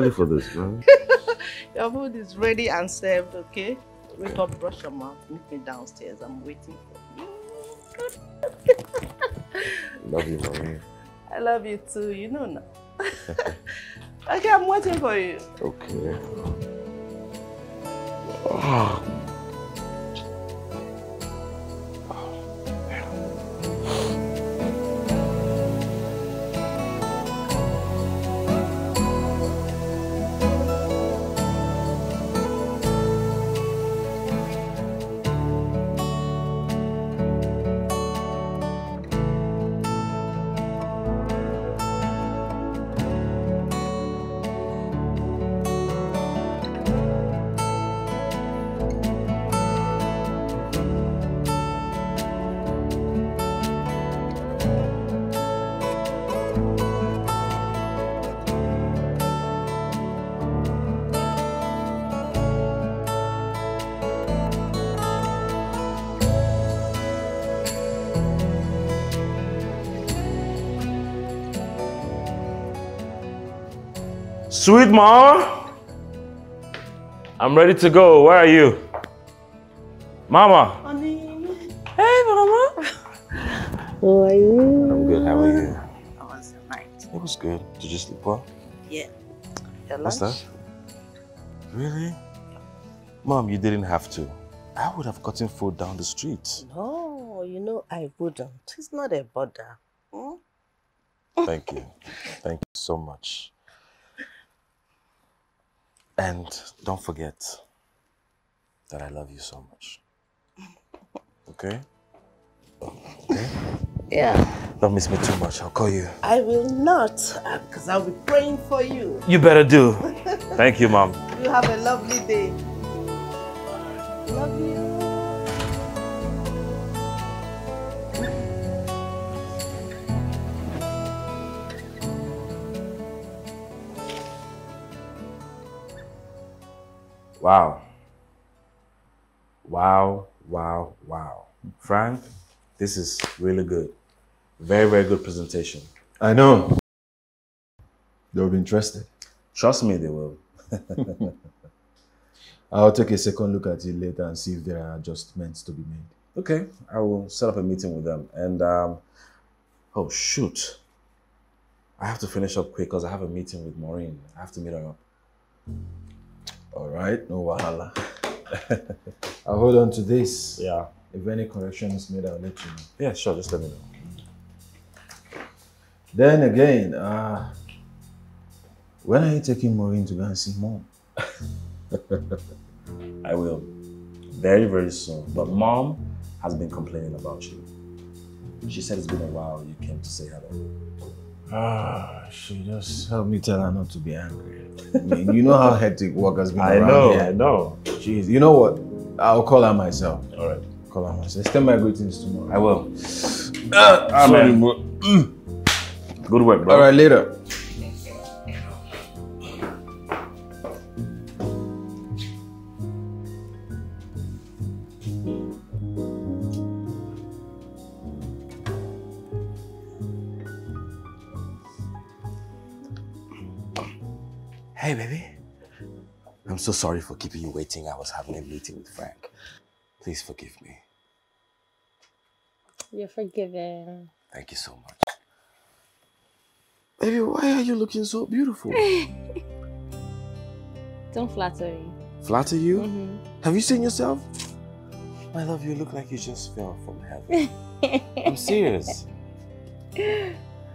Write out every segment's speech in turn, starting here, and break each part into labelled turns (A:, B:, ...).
A: wake.
B: It's too early for this, man.
A: Your food is ready and served, okay? Wake up, brush your mouth, meet me downstairs. I'm waiting for you.
B: Love you, Mommy.
A: I love you too, you know now. okay, I'm waiting for you.
B: Okay. Oh. Sweet mom, I'm ready to go. Where are you? Mama.
A: Honey. Hey, Mama. How are you?
B: I'm good. How are you?
A: How was the night?
B: It was good. Did you sleep well?
A: Yeah. Your
B: What's
A: lunch?
B: that? Really? Mom, you didn't have to. I would have gotten food down the street.
A: No, you know I wouldn't. It's not a bother. Hmm?
B: Thank you. Thank you so much. And don't forget that I love you so much. Okay? Okay?
A: Yeah.
B: Don't miss me too much. I'll call you.
A: I will not, uh, because I'll be praying for you.
B: You better do. Thank you, Mom.
A: You have a lovely day. Love you.
B: Wow. Wow, wow, wow. Frank, this is really good. Very, very good presentation.
C: I know. They'll be interested.
B: Trust me, they will.
C: I'll take a second look at it later and see if there are adjustments to be made.
B: Okay, I will set up a meeting with them. And, um, oh, shoot. I have to finish up quick because I have a meeting with Maureen. I have to meet her up.
C: All right, no wahala. I'll hold on to this.
B: Yeah.
C: If any correction is made, I'll let you know.
B: Yeah, sure. Just let me know.
C: Then again, uh, when are you taking Maureen to go and see mom?
B: I will. Very, very soon. But mom has been complaining about you. She said it's been a while you came to say hello.
C: Ah, she just help me tell her not to be angry. You know how hectic work has been
B: I
C: around
B: know,
C: here.
B: I know.
C: Jeez, you know what? I'll call her myself.
B: All right.
C: Call her myself. Extend my greetings tomorrow.
B: I will.
C: Ah, sorry,
B: man.
C: bro.
B: Good work, bro.
C: All right, later.
B: So sorry for keeping you waiting. I was having a meeting with Frank. Please forgive me.
D: You're forgiven.
B: Thank you so much. Baby, why are you looking so beautiful?
D: Don't flatter me.
B: Flatter you?
D: Mhm.
B: Have you seen yourself? My love, you look like you just fell from heaven. I'm serious.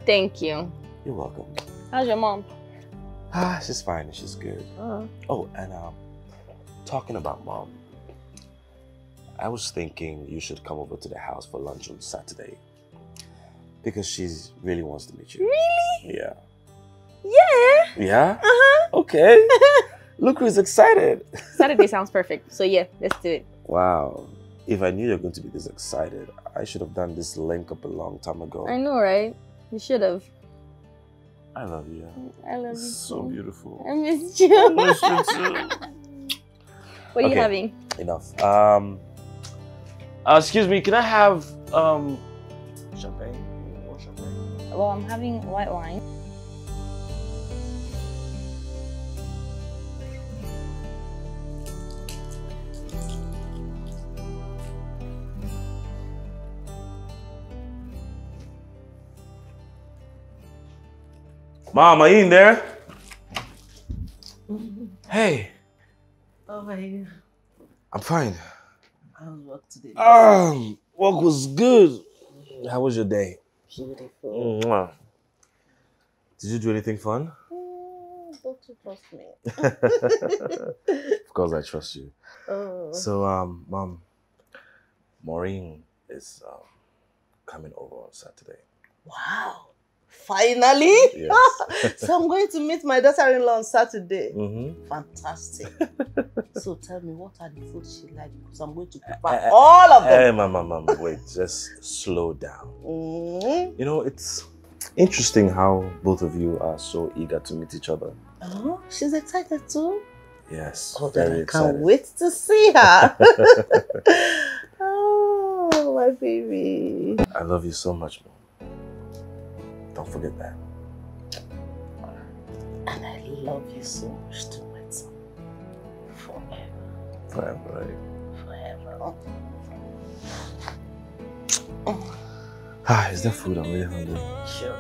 D: Thank you.
B: You're welcome.
D: How's your mom?
B: Ah, she's fine. She's good.
D: Uh,
B: Oh, and um, talking about mom, I was thinking you should come over to the house for lunch on Saturday because she really wants to meet you.
D: really?
B: Yeah.
D: Yeah.
B: Yeah.
D: Uh-huh.
B: Okay. Look who's excited.
D: Saturday sounds perfect. So yeah, let's do it.
B: Wow. If I knew you're going to be this excited, I should have done this link up a long time ago.
D: I know, right? You should have.
B: I love you.
D: I love you.
B: So
D: too.
B: beautiful.
D: I missed you.
B: I miss you too.
D: What are you having?
B: Enough. Um. Uh, excuse me. Can I have um champagne? More champagne.
D: Well, I'm having white wine.
B: Mom, are you in there? Hey,
A: How are you?
B: I'm fine.
A: How's work today?
B: Um, work was good. How was your day?
A: Beautiful.
B: Mwah. Did you do anything fun?
A: Mm, don't you trust me?
B: Of course, I trust you.
A: oh.
B: So, um, mom, Maureen is um, coming over on Saturday.
A: Wow. Finally?
B: Yes.
A: so I'm going to meet my daughter-in-law on Saturday.
B: mm-hmm.
A: Fantastic. so tell me, what are the foods she like? Because I'm going to
B: Uh,
A: prepare all of them.
B: Hey, mama, mama, wait, just slow down.
A: Mm.
B: You know, it's interesting how both of you are so eager to meet each other.
A: Oh, she's excited too.
B: Yes,
A: Oh,
B: very
A: I can't wait to see her. oh, my baby.
B: I love you so much, mom. Don't forget that.
A: And I love you so much too, my son. Forever,
B: Forever, right?
A: forever.
B: Ah, is there food? I'm really hungry.
A: Sure.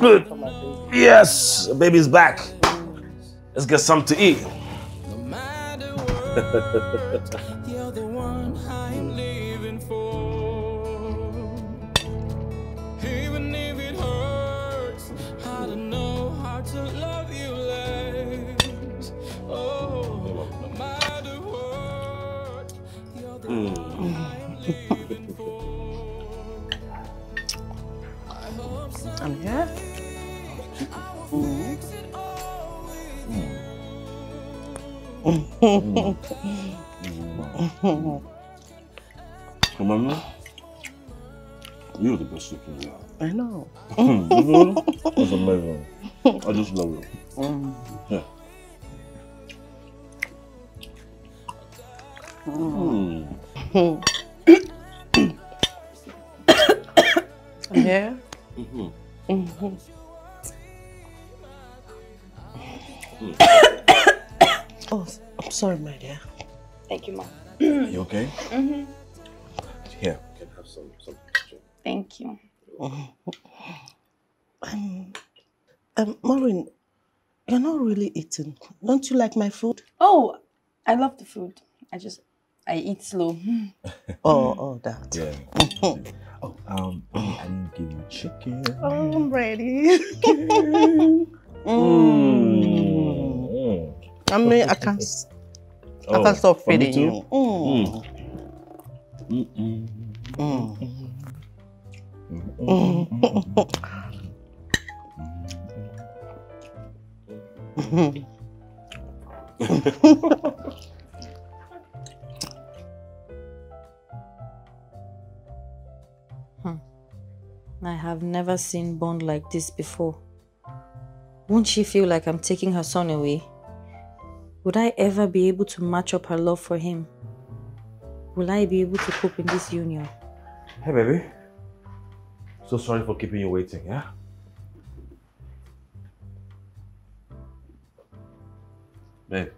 B: Good.
A: Baby.
B: Yes, the baby's back. Let's get something to eat. Mama, you're the best looking girl.
A: I know.
B: That's amazing. I just love you.
A: Mm.
B: Yeah.
A: Mm.
B: Mm.
A: Here.
B: Mhm.
A: Mhm. oh, sorry, my dear.
D: Thank you, mom.
B: You okay?
D: Mm-hmm.
B: Here. You can have some some.
D: Thank you.
A: Um, um, Maureen, you're not really eating. Don't you like my food?
D: Oh, I love the food. I just I eat slow.
A: Oh, oh, that.
C: Yeah. oh, um, I didn't give you chicken.
A: Oh, I'm ready. mm.
B: Mm.
A: I mean, I can't, s- I
B: Oh,
A: can't stop feeding you. Mm.
B: Mm-mm.
A: Mm. Mhm.
E: I have never seen Bond like this before. Won't she feel like I'm taking her son away? Would I ever be able to match up her love for him? Will I be able to cope in this union?
B: Hey, baby. So sorry for keeping you waiting, yeah? Babe,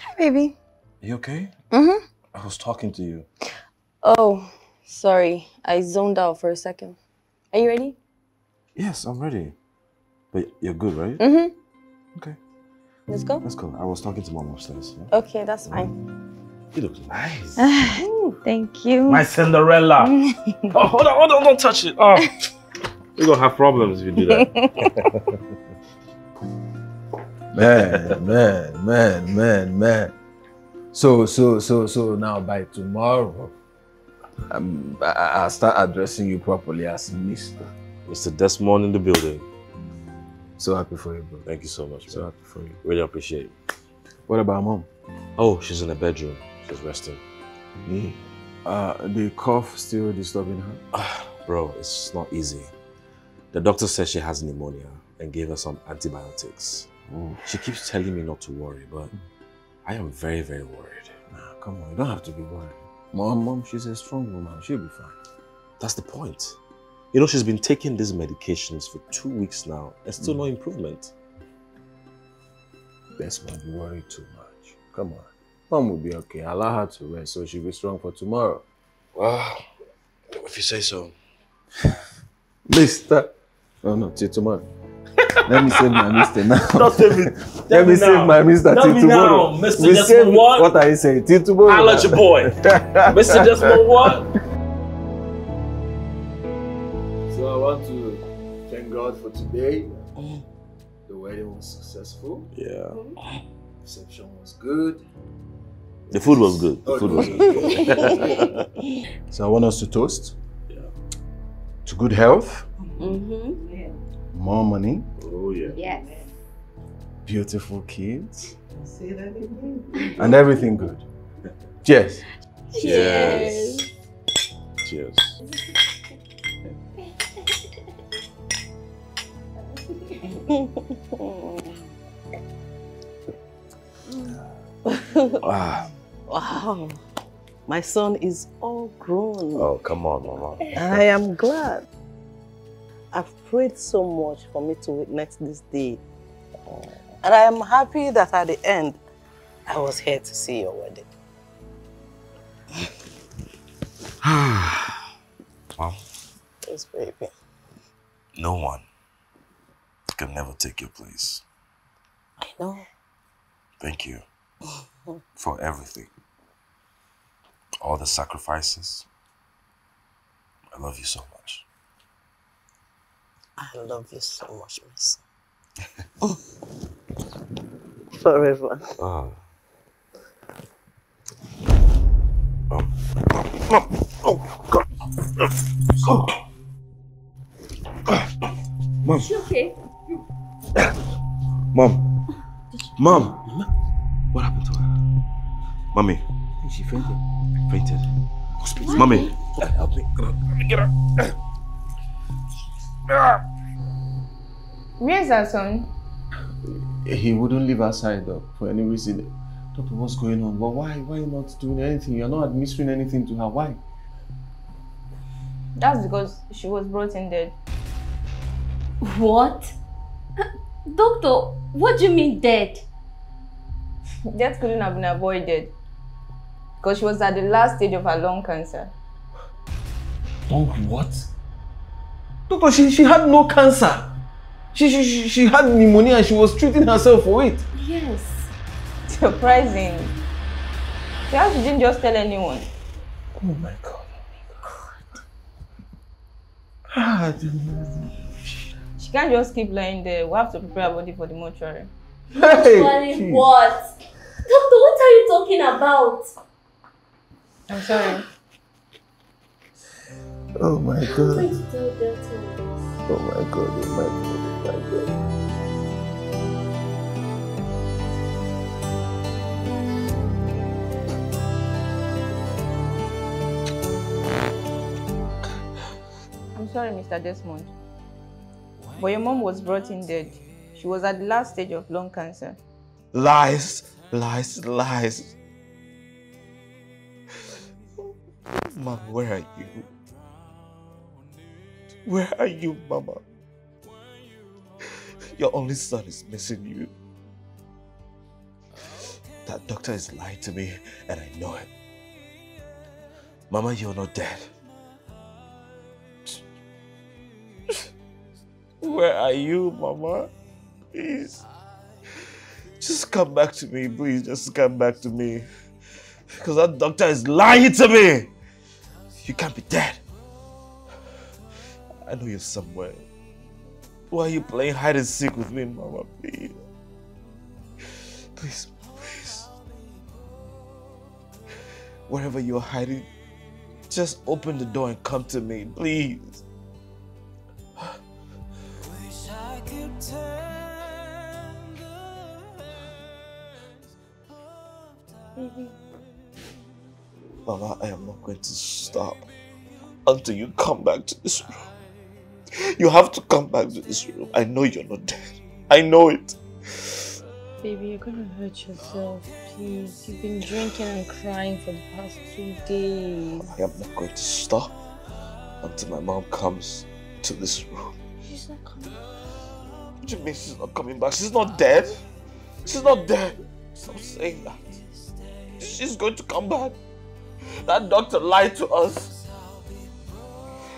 D: Hi, baby.
B: you okay?
D: Mm-hmm.
B: I was talking to you.
D: Oh, sorry. I zoned out for a second. Are you ready?
B: Yes, I'm ready. But you're good, right?
D: Mm-hmm.
B: Okay,
D: Let's go.
B: let's go. I was talking to mom upstairs. yeah?
D: Okay, that's fine.
B: You look nice.
D: Thank you.
B: My Cinderella. oh, hold on, hold on, don't touch it. Oh, we're gonna have problems if you do that.
C: man, man, man, man, man. So, so, so, so now by tomorrow, um, I, I- I'll start addressing you properly as Mister.
B: Mr. Desmond in the building.
C: So happy for you, bro.
B: Thank you so much.
C: So
B: man.
C: happy for you.
B: Really appreciate it.
C: What about mom?
B: Oh, she's in the bedroom. She's resting.
C: Uh, the cough still disturbing her.
B: Ah, Bro, it's not easy. The doctor says she has pneumonia and gave her some antibiotics. She keeps telling me not to worry, but I am very, very worried.
C: Nah, come on, you don't have to be worried. Mom, mom, she's a strong woman. She'll be fine.
B: That's the point. You know, she's been taking these medications for two weeks now and still no mm. improvement.
C: Desmond, you worry too much. Come on. Mom will be okay. Allow her to rest so she'll be strong for tomorrow.
B: Well, if you say so.
C: Mister. Oh no, till tomorrow. Let me save my mister now.
B: Not save it.
C: Let me save my mister
B: Not
C: till
B: me
C: tomorrow.
B: now, Mr.
C: We
B: Desmond what?
C: What are you saying? Till tomorrow.
B: I'll let your boy. Mr. Desmond what?
C: God for today. The wedding was successful.
B: Yeah.
C: Reception was good.
B: The food was good. The
C: Oh,
B: food was good.
C: So I want us to toast.
B: Yeah.
C: To good health,
F: Mm-hmm.
C: more money,
B: oh, yeah.
F: Yes.
C: beautiful kids,
A: Say that again.
C: and everything good. Cheers.
B: Cheers. Cheers. Ah.
A: Wow. My son is all grown.
B: Oh, come on, Mama.
A: I am glad. I've prayed so much for me to witness this day. And I am happy that at the end, I was here to see your wedding.
B: Mom,
A: Yes, baby.
B: no one can never take your place.
A: I know.
B: Thank you for everything. All the sacrifices. I love you so much.
A: I love you so much, my son. Forever.
B: Ah. Mom. Mom. Oh, God. Oh. Mom.
F: She okay?
B: Mom. Mom. What happened to her? Mommy.
C: She fainted.
B: Fainted. Mommy. Help me. Get her. Ah.
G: Where's our son?
C: He wouldn't leave our side though, for any reason. Doctor, what's going on? But why? Why not doing anything? You're not administering anything to her. Why?
G: That's because she was brought in dead.
F: What? Doctor, what do you mean dead?
G: Death couldn't have been avoided because she was at the last stage of her lung cancer.
C: Oh, what? Doctor, she, she had no cancer. She, she, she, she had pneumonia and she was treating herself for it.
F: Yes.
G: Surprising. Perhaps she didn't just tell anyone.
C: Oh my god. Ah,
G: She can't just keep lying there. We have to prepare her body for the mortuary.
C: hey!
F: What? Doctor, what are you talking about?
G: I'm sorry.
C: Oh my
F: I'm
C: god.
F: going to tell Delta this.
C: Oh my god. Oh my god. Oh my god.
G: I'm sorry, Mr. Desmond. But your mom was brought in dead. She was at the last stage of lung cancer.
B: Lies, lies, lies. Mom, where are you? Where are you, Mama? Your only son is missing you. That doctor is lying to me, and I know it. Mama, you're not dead. Where are you, Mama? Please. Just come back to me, please. Just come back to me. Because that doctor is lying to me. You can't be dead. I know you're somewhere. Why are you playing hide and seek with me, Mama? Please. Please, please. Wherever you're hiding, just open the door and come to me, please. Stop until you come back to this room. You have to come back to this room. I know you're not dead. I know it.
D: Baby, you're gonna hurt yourself, please. You've been drinking and crying for the past two days.
B: I am not going to stop until my mom comes to this room.
D: She's not coming.
B: What do you mean she's not coming back? She's not dead. She's not dead. Stop saying that. She's going to come back. That doctor lied to us.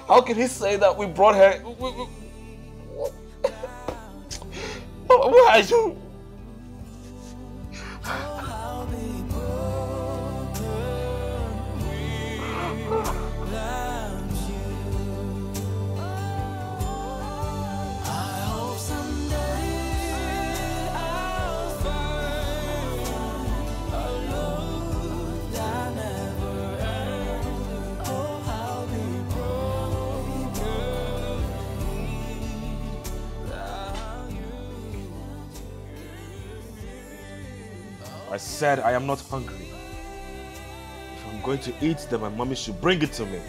B: How can he say that we brought her? what? Where are you? I said I am not hungry. If I'm going to eat, then my mommy should bring it to me.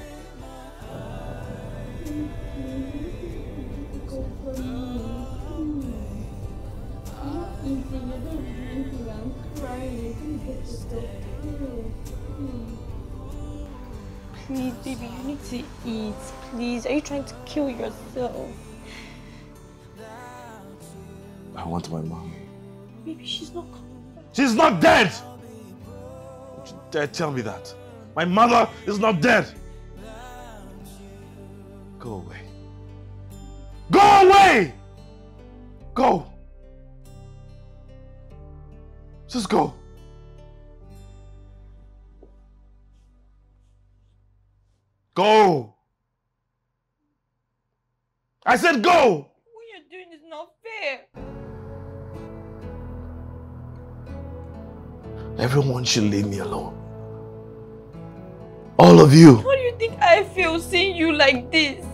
D: Please, baby, you need to eat. Please, are you trying to kill yourself?
B: I want my mom.
D: Baby, she's not coming.
B: She's not dead! Don't you dare tell me that. My mother is not dead. Go away. Go away! Go! Just go. Go! I said go!
D: What you're doing is not fair.
B: Everyone should leave me alone. All of you.
D: How do you think I feel seeing you like this?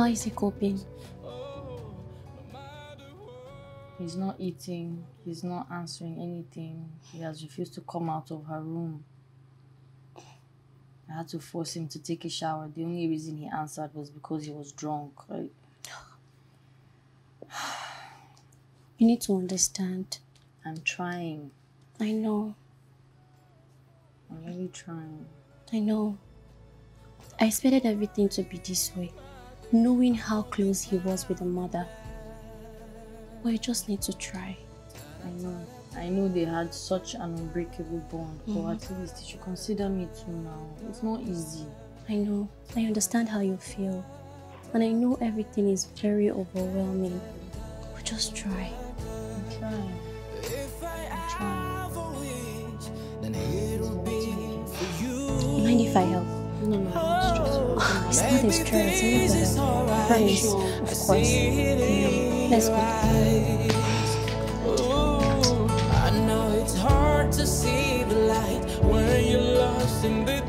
H: How
F: is he coping?
E: He's not eating, he's not answering anything. He has refused to come out of her room. I had to force him to take a shower. The only reason he answered was because he was drunk. Like,
F: You need to understand.
E: I'm trying.
F: I know.
E: I'm really trying.
F: I know. I expected everything to be this way, knowing how close he was with the mother. But you just need to try.
E: I know. I know they had such an unbreakable bond, but mm-hmm. at least you should consider me too now. It's not easy.
F: I know. I understand how you feel. And I know everything is very overwhelming. But just try.
E: I'm trying.
H: If I have a wish, then it'll be for you.
F: Mind if I help?
E: No, no, oh, don't stress.
F: It's not a stress. It's not. Of course. Let's go.
H: I know it's hard to see the light when you're lost in the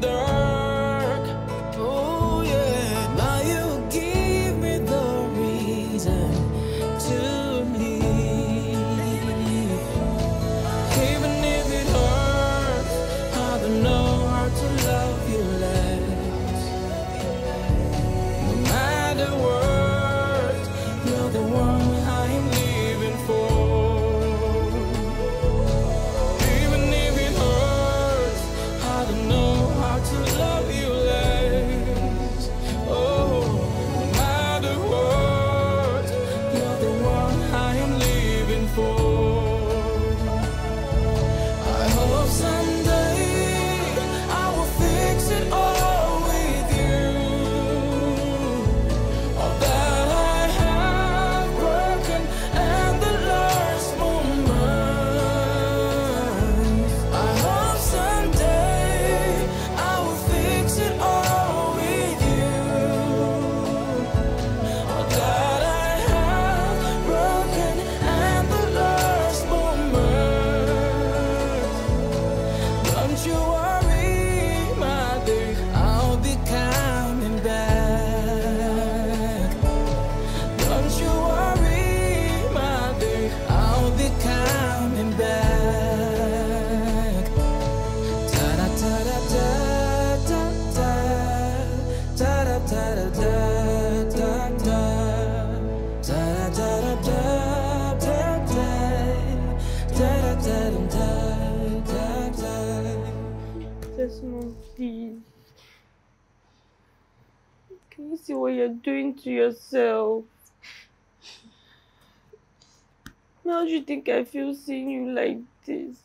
D: think I feel seeing you like this.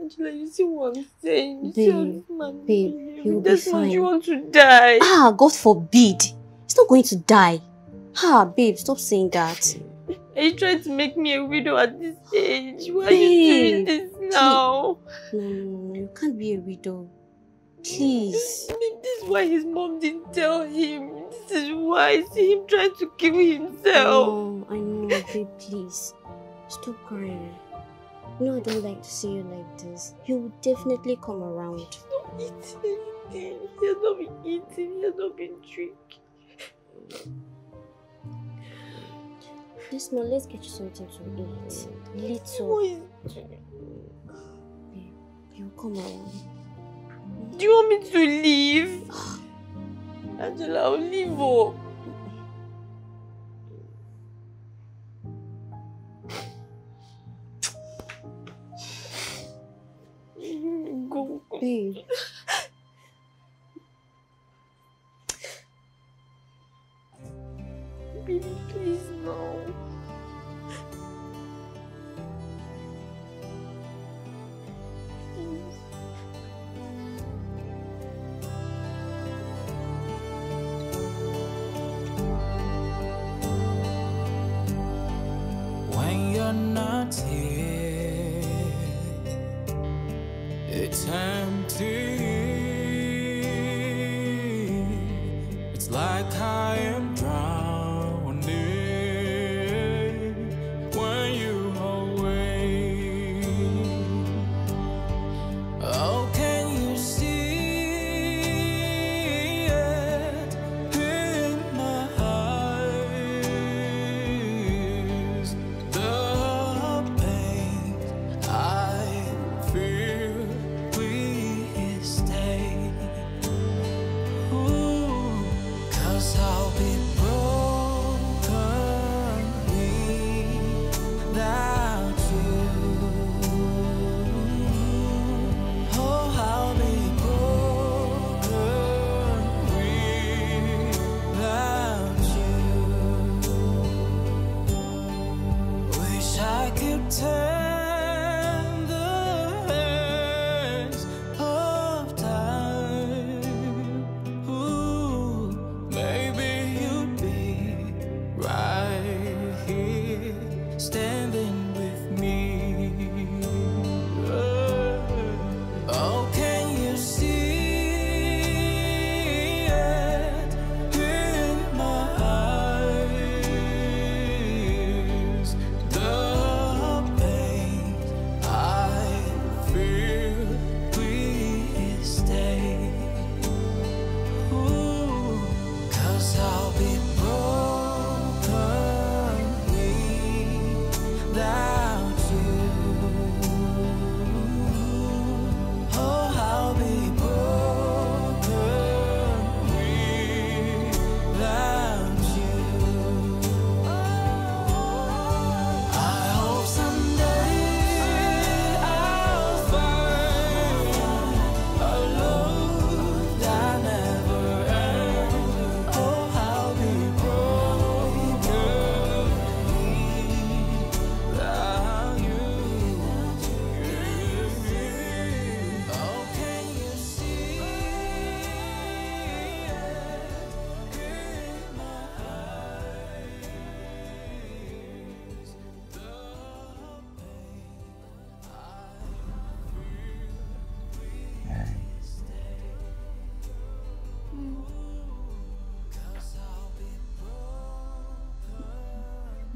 D: Angela, you see what I'm saying? You
F: babe,
D: man,
F: babe, you'll That's be
D: fine. you want to die.
F: Ah, God forbid. He's not going to die. Ah, babe, stop saying that.
D: Are you trying to make me a widow at this age? Why babe, are you doing this now?
F: No, no, no, you can't be a widow. Please.
D: This is why his mom didn't tell him. This is why I see him trying to kill himself.
F: No, I know, babe, please. Stop crying. No, I don't like to see you like this. You will definitely come around.
D: I'm not eating anything. You're not been eating. You're not been drinking.
F: This man, let's get you something to eat. Little. Babe, come around.
D: Do you want me to leave? Angela, I'll leave. Oh.
H: Sí. like higher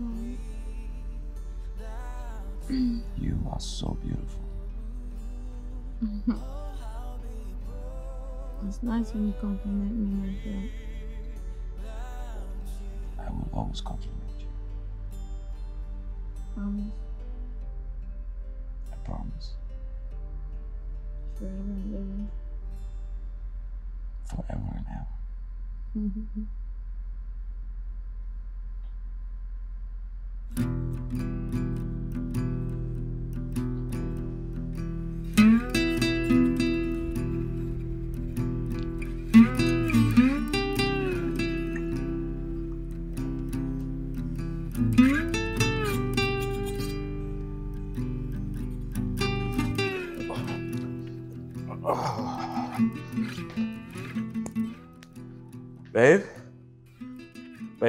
H: Mm. You
B: are so beautiful. Mm-hmm.
D: it's nice when you compliment me like that.
B: I will always compliment you.
D: Promise.
B: I promise.
D: Forever and ever.
B: Forever and ever. Mm-hmm.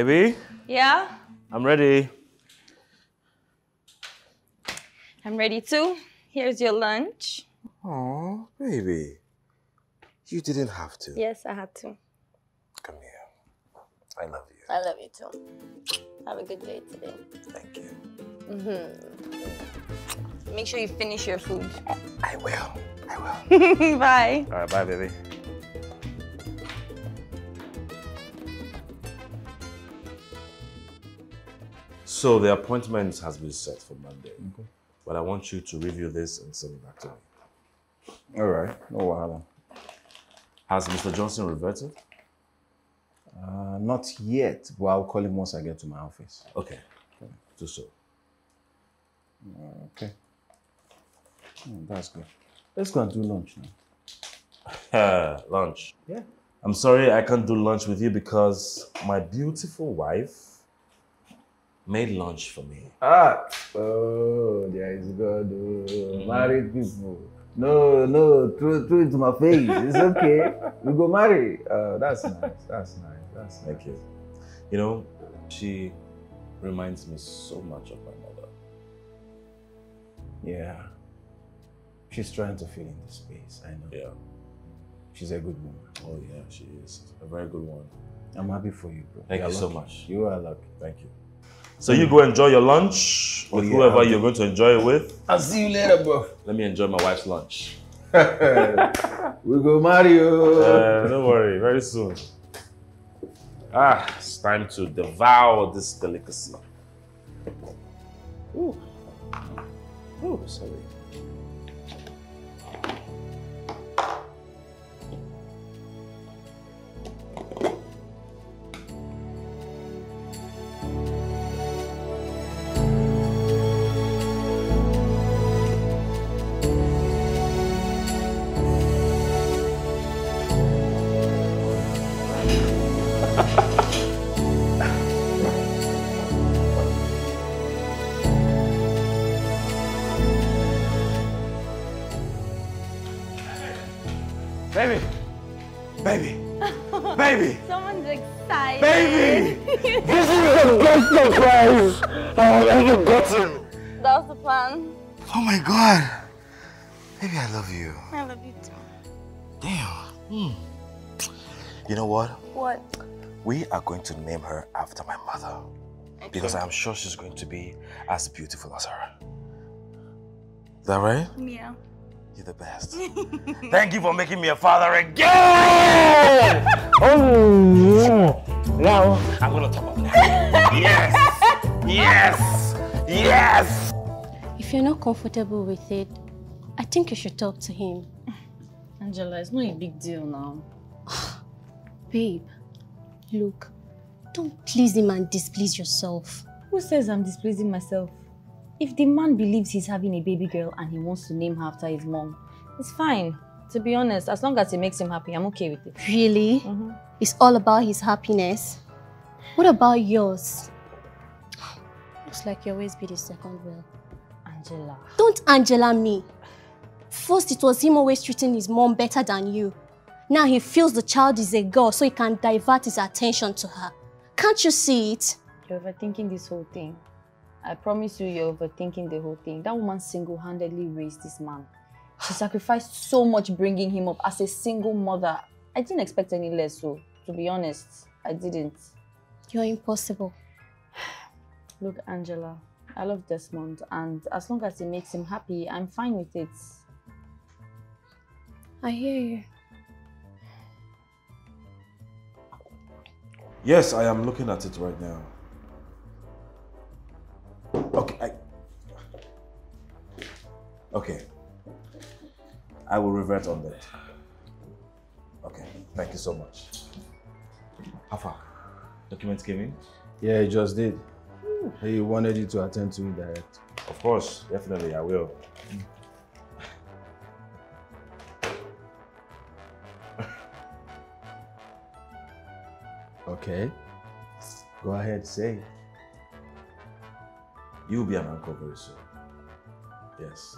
B: Baby?
G: Yeah,
B: I'm ready.
G: I'm ready too. Here's your lunch.
B: Oh, baby. You didn't have to.
G: Yes, I had to.
B: Come here. I love you.
G: I love you too. Have a good day today.
B: Thank you.
G: Mm-hmm. Make sure you finish your food.
B: I will. I will.
G: Bye.
B: All right, bye, baby. So the appointment has been set for Monday, Okay. but I want you to review this and send it back to me.
C: All right, no wahala.
B: Has Mr. Johnson reverted?
C: Uh, not yet, but I'll call him once I get to my office.
B: Okay, okay. do so.
C: Okay. Hmm, that's good. Let's go and do lunch now.
B: lunch.
C: Yeah.
B: I'm sorry I can't do lunch with you because my beautiful wife made lunch for me.
C: Ah, oh, there is God. Oh, married people. No, no, throw, throw it to my face. It's okay. we go marry. Uh, that's nice. That's nice. That's nice.
B: Thank you. You know, she reminds me so much of my mother.
C: Yeah. She's trying to fill in the space. I know.
B: Yeah.
C: She's a good woman.
B: Oh yeah, she is a very good one.
C: I'm happy for you, bro.
B: Thank
C: You're
B: you so much.
C: You are lucky.
B: Thank you. So you go enjoy your lunch with
C: Oh, yeah,
B: whoever
C: I'll
B: you're going to enjoy it with.
C: I'll see you later, bro.
B: Let me enjoy my wife's lunch.
C: we go marry you.
B: Uh, don't worry, very soon. Ah, it's time to devour this delicacy. Ooh. Ooh, sorry. God! Baby, I love you.
G: I love you too.
B: Damn. Hmm. You know what?
G: What?
B: We are going to name her after my mother. Because I'm sure she's going to be as beautiful as her. Is that right?
G: Yeah.
B: You're the best. Thank you for making me a father again! oh, yeah. Now, I'm gonna top up that. yes! Yes! Yes!
F: If you're not comfortable with it, I think you should talk to him.
E: Angela, it's not a big deal now.
F: Babe, look, don't please him and displease yourself.
E: Who says I'm displeasing myself? If the man believes he's having a baby girl and he wants to name her after his mom, it's fine. To be honest, as long as it makes him happy, I'm okay with it.
F: Really?
E: Mhm.
F: It's all about his happiness. What about yours? Looks like you always be the second wheel.
E: Angela.
F: Don't Angela me. First, it was him always treating his mom better than you. Now he feels the child is a girl, so he can divert his attention to her. Can't you see it?
E: You're overthinking this whole thing. I promise you, you're overthinking the whole thing. That woman single handedly raised this man. She sacrificed so much bringing him up as a single mother. I didn't expect any less, so to be honest, I didn't.
F: You're impossible.
E: Look, Angela, I love Desmond, and as long as it makes him happy, I'm fine with it.
F: I hear you.
B: Yes, I am looking at it right now. Okay, I... Okay. I will revert on that. Okay, thank you so much. How far? Documents came in?
C: Yeah, he just did. He wanted you to attend to direct.
B: Of course, definitely, I will.
C: Okay. Go ahead, say.
B: You'll be an uncle very soon. Yes.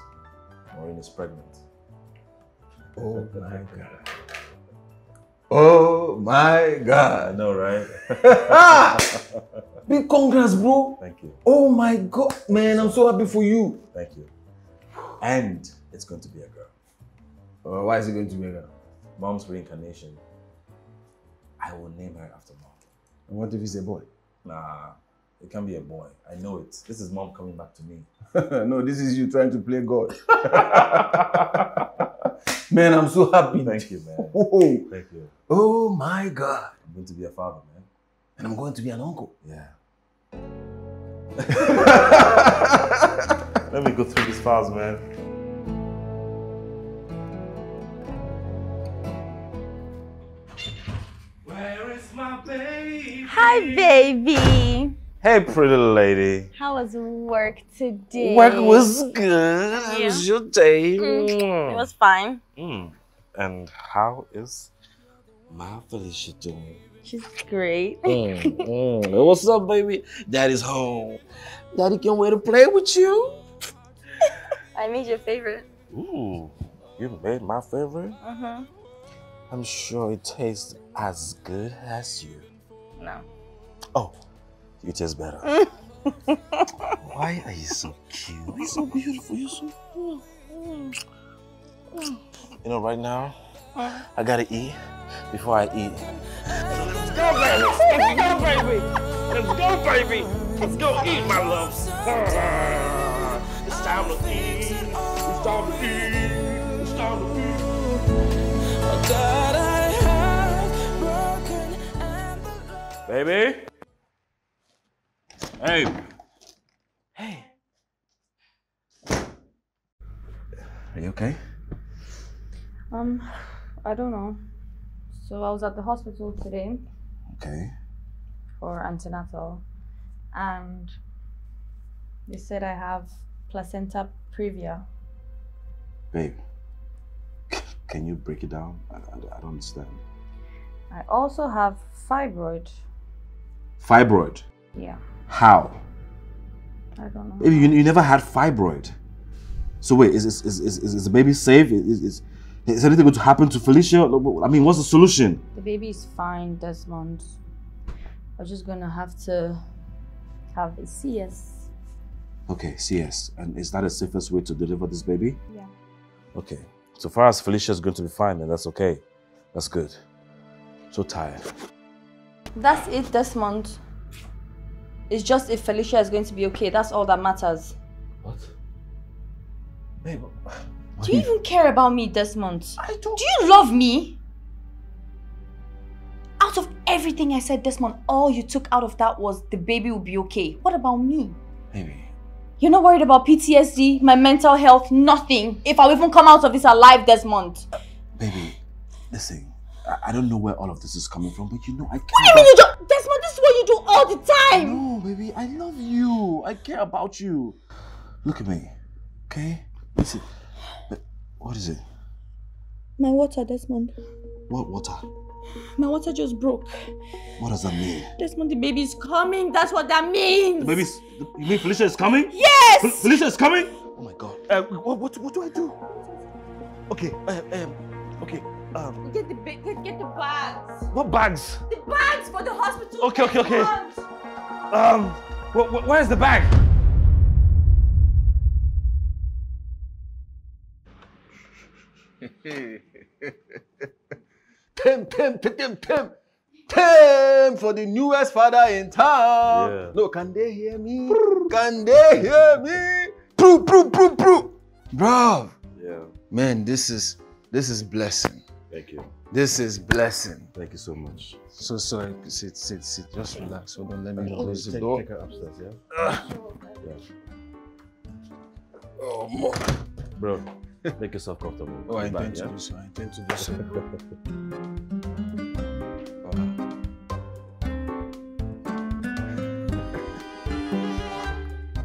B: Maureen is pregnant.
C: Oh my God. Oh my
B: I
C: God.
B: know, right?
C: Big congrats, bro.
B: Thank you.
C: Oh my God, man, I'm so happy for you.
B: Thank you. And it's going to be a girl.
C: Uh, why is it going to be a girl?
B: Mom's reincarnation. I will name her after mom.
C: And what if it's a boy?
B: Nah, it can be a boy. I know it. This is mom coming back to me.
C: no, this is you trying to play God. man, I'm so happy.
B: Thank you, man.
C: Oh,
B: Thank you.
C: oh my God.
B: I'm going to be a father, man.
C: And I'm going to be an uncle.
B: Yeah. Let me go through these files, man. Where is my baby?
I: Hi, baby.
B: Hey, pretty lady.
I: How was work today?
B: Work was good. How
I: Yeah.
B: was your day?
I: It was fine.
B: Mm. And how is my Felicia doing?
I: She's great.
B: Mm, mm. What's up, baby? Daddy's home. Daddy can't wait to play with you.
I: I made your favorite.
B: Ooh, you made my favorite?
I: Mm-hmm.
B: I'm sure it tastes as good as you.
I: No.
B: Oh, you taste better. Why are you so cute? You're so beautiful. You're so. Mm, mm. You know, right now, I gotta eat before I eat. Let's go, baby. Let's go, baby. Let's go, baby. Let's go eat, my love. It's time to eat. It's time to eat. It's time to eat.
H: God, I have broken and the
B: Baby? Hey. Hey. Are you okay?
E: Um, I don't know. So I was at the hospital today
B: Okay.
E: for antenatal, and they said I have placenta previa.
B: Babe, can you break it down? I, I, I don't understand.
E: I also have fibroid.
B: Fibroid?
E: Yeah,
B: How?
E: I don't know.
B: Baby, you, you never had fibroid. So wait, is, is, is, is, is the baby safe? Is, is, is anything going to happen to Felicia? I mean, what's the solution?
E: The baby is fine, Desmond. I'm just gonna have to have a CS.
B: Okay, CS. And is that the safest way to deliver this baby?
E: Yeah.
B: Okay. So far as Felicia is going to be fine, then that's okay. That's good. So tired.
E: That's it, Desmond. It's just if Felicia is going to be okay. That's all that matters.
B: What? Babe,
E: Do you even care about me, Desmond? I don't. Do you love me? Out of everything I said, Desmond, all you took out of that was the baby will be okay. What about me?
B: baby.
E: You're not worried about PTSD, my mental health, nothing. If I'll even come out of this alive, Desmond.
B: Baby, listen. I, I don't know where all of this is coming from, but you know I care.
E: What do you mean you don't? Desmond, this is what you do all the time.
B: No, baby, I love you. I care about you. Look at me, okay? Listen. What is it?
E: My water, Desmond.
B: What water?
E: My water just broke.
B: What does that mean?
E: Desmond, the baby's coming. That's what that means.
B: The baby's. You mean Felicia is coming?
E: Yes!
B: Fel- Felicia is coming? Oh my god. Uh, what, what, what do I do? Okay, uh, um, okay, um,
E: Get the get, get the bags.
B: what bags?
E: The bags for the hospital.
B: Okay, okay, okay. Um, wh- wh- where's the bag?
C: Tim, Tim, Tim, Tim, Tim. Tim for the newest father in town.
B: Yeah.
C: No, can they hear me? Can they hear me? Proo, proo, proo, proo. Bro,
B: Yeah,
C: man, this is this is blessing.
B: thank you.
C: This is blessing.
B: Thank you so much.
C: So sorry. Sit, sit, sit. Just relax. Hold on. Let me close the
B: take
C: door.
B: her upstairs, yeah? Ah. yeah.
C: Oh, mo-
B: Bro, Make yourself comfortable.
C: Oh, I intend to do so. I intend to do so.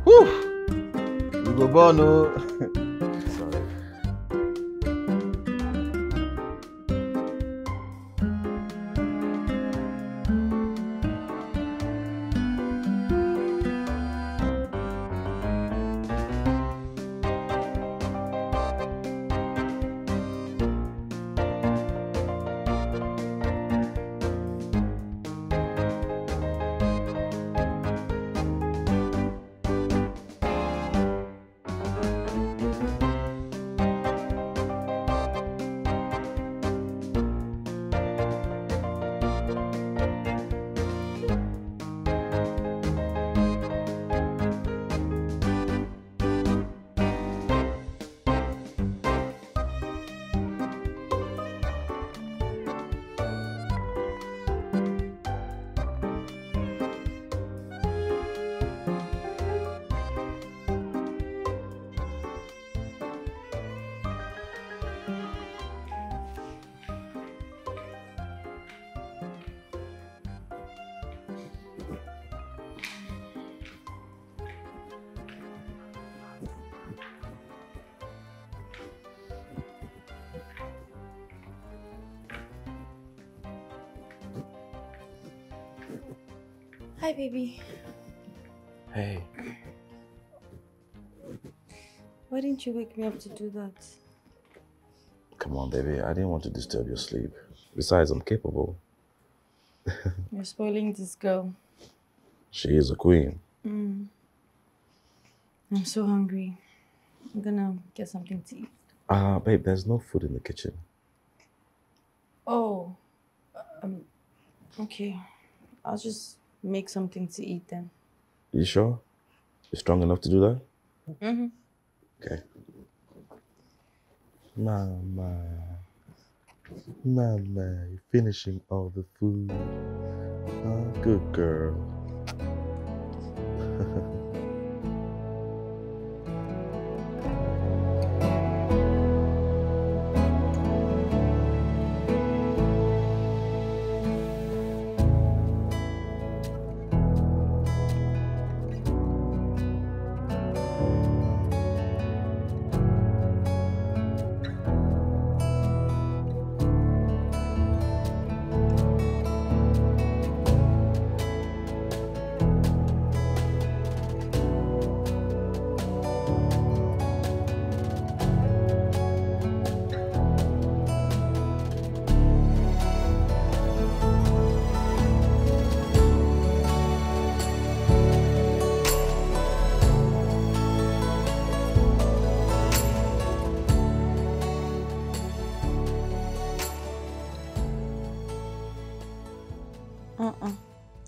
C: Whew! We go born, oh.
E: didn't you wake me up to do that?
B: Come on, baby. I didn't want to disturb your sleep. Besides, I'm capable.
E: You're spoiling this girl.
B: She is a queen.
E: Mm. I'm so hungry. I'm gonna get something to eat.
B: Ah, babe, there's no food in the kitchen.
E: Oh, um, okay. I'll just make something to eat then.
B: You sure? You strong enough to do that?
E: Mm-hmm.
B: Okay. Mama. Mama, you're finishing all the food. Oh, good girl.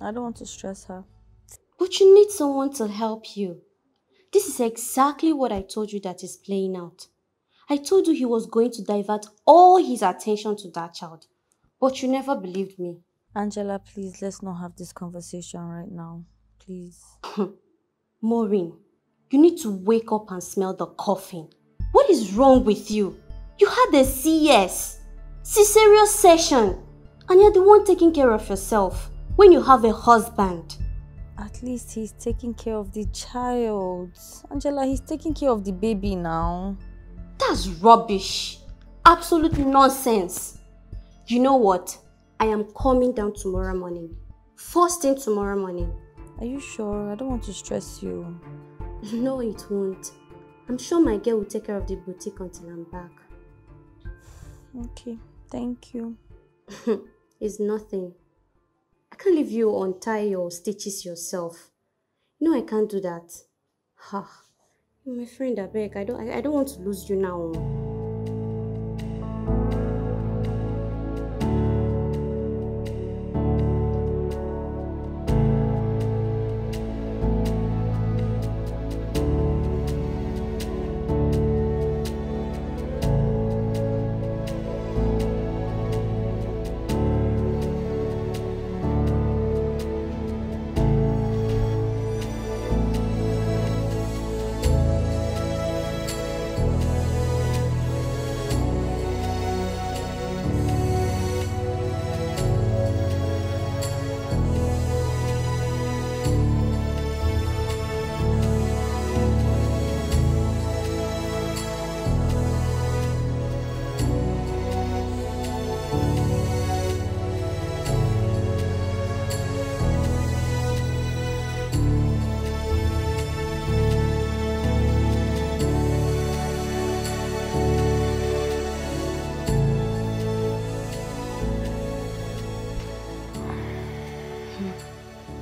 E: I don't want to stress her.
F: But you need someone to help you. This is exactly what I told you that is playing out. I told you he was going to divert all his attention to that child, but you never believed me.
E: Angela, please, let's not have this conversation right now. Please.
F: Maureen, you need to wake up and smell the coffin. What is wrong with you? You had a CS, cesarean session, and you're the one taking care of yourself when you have a husband.
E: At least he's taking care of the child. Angela, he's taking care of the baby now.
F: That's rubbish. Absolute nonsense. You know what? I am coming down tomorrow morning. First thing tomorrow morning.
E: Are you sure? I don't want to stress you.
F: No, it won't. I'm sure my girl will take care of the boutique until I'm back.
E: Okay, thank you.
F: it's nothing. I can't leave you untie your stitches yourself. No, I can't do that. Ha. My friend, I beg. I don't I, I don't want to lose you now.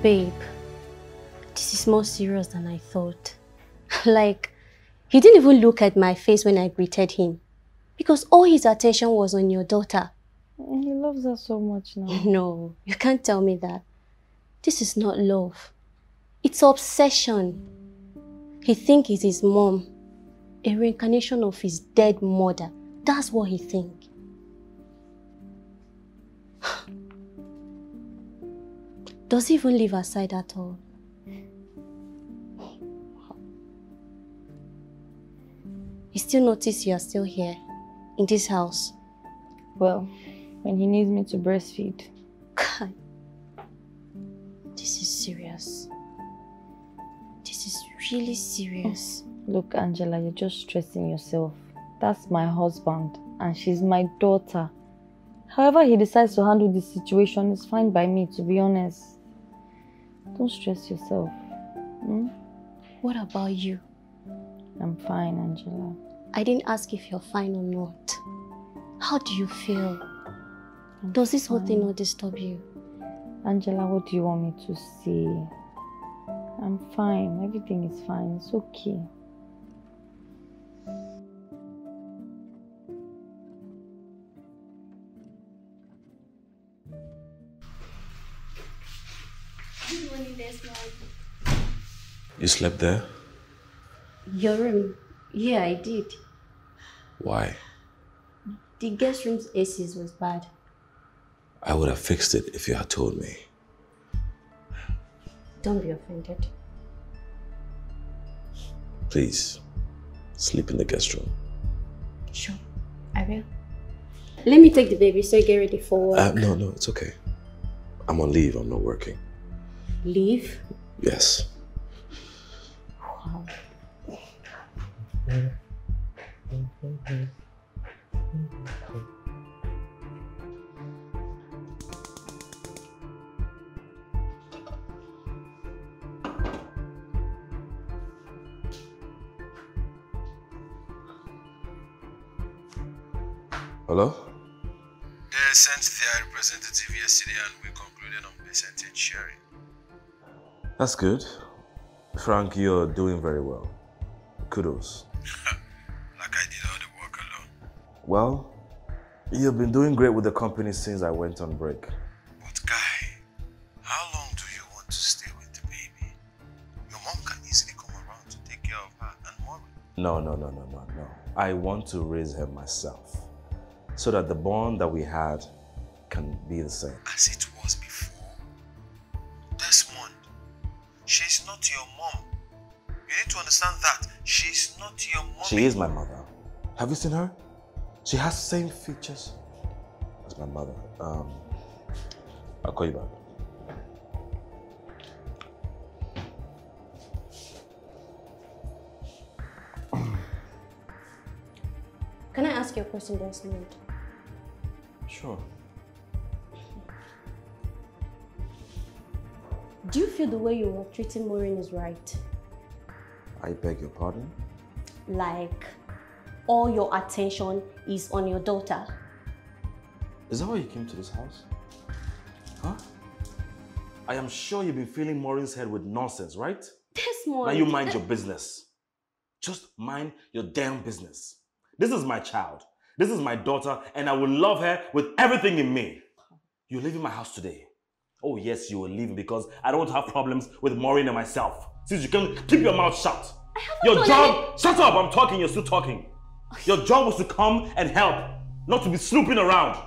F: Babe, this is more serious than I thought. like, he didn't even look at my face when I greeted him. Because all his attention was on your daughter.
E: Mm, he loves her so much now.
F: No, you can't tell me that. This is not love. It's obsession. He thinks it's his mom. A reincarnation of his dead mother. That's what he thinks. Does he even leave her side at all? He still notice you are still here, in this house.
E: Well, when he needs me to breastfeed.
F: God, this is serious. This is really serious.
E: Oh, look, Angela, you're just stressing yourself. That's my husband, and she's my daughter. However he decides to handle the situation is fine by me, to be honest. Don't stress yourself. Hmm?
F: What about you?
E: I'm fine, Angela.
F: I didn't ask if you're fine or not. How do you feel? Does this whole thing not disturb you?
E: Angela, what do you want me to say? I'm fine. Everything is fine. It's okay.
B: You slept there?
F: Your room? Yeah, I did.
B: Why?
F: The guest room's ACs was bad.
B: I would have fixed it if you had told me.
F: Don't be offended.
B: Please, sleep in the guest room.
F: Sure, I will. Let me take the baby so you get ready for work.
B: Uh, no, no, it's okay. I'm on leave. I'm not working.
F: Leave?
B: Yes.
F: Wow.
B: Hello?
C: They sent their representative yesterday and we concluded on percentage sharing.
B: That's good. Frank, you're doing very well. Kudos.
C: Like I did all the work alone.
B: Well, you've been doing great with the company since I went on break.
C: But Guy, how long do you want to stay with the baby? Your mom can easily come around to take care of her and Maureen.
B: No, no, no, no, no, no. I want to raise her myself so that the bond that we had can be the same.
C: As it
B: She is my mother. Have you seen her? She has the same features as my mother. Um, I'll call you back.
F: Can I ask you a question, Desmond?
B: Sure.
F: Do you feel the way you were treating Maureen is right?
B: I beg your pardon?
F: Like, all your attention is on your daughter?
B: Is that why you came to this house? Huh? I am sure you've been filling Maureen's head with nonsense, right?
F: Desmond!
B: Now you mind your business. Just mind your damn business. This is my child. This is my daughter, and I will love her with everything in me. You're leaving my house today. Oh, yes, you are leaving because I don't want to have problems with Maureen and myself. Since you can keep your mouth shut. Your job, shut up, I'm talking, you're still talking. Your job was to come and help, not to be snooping around.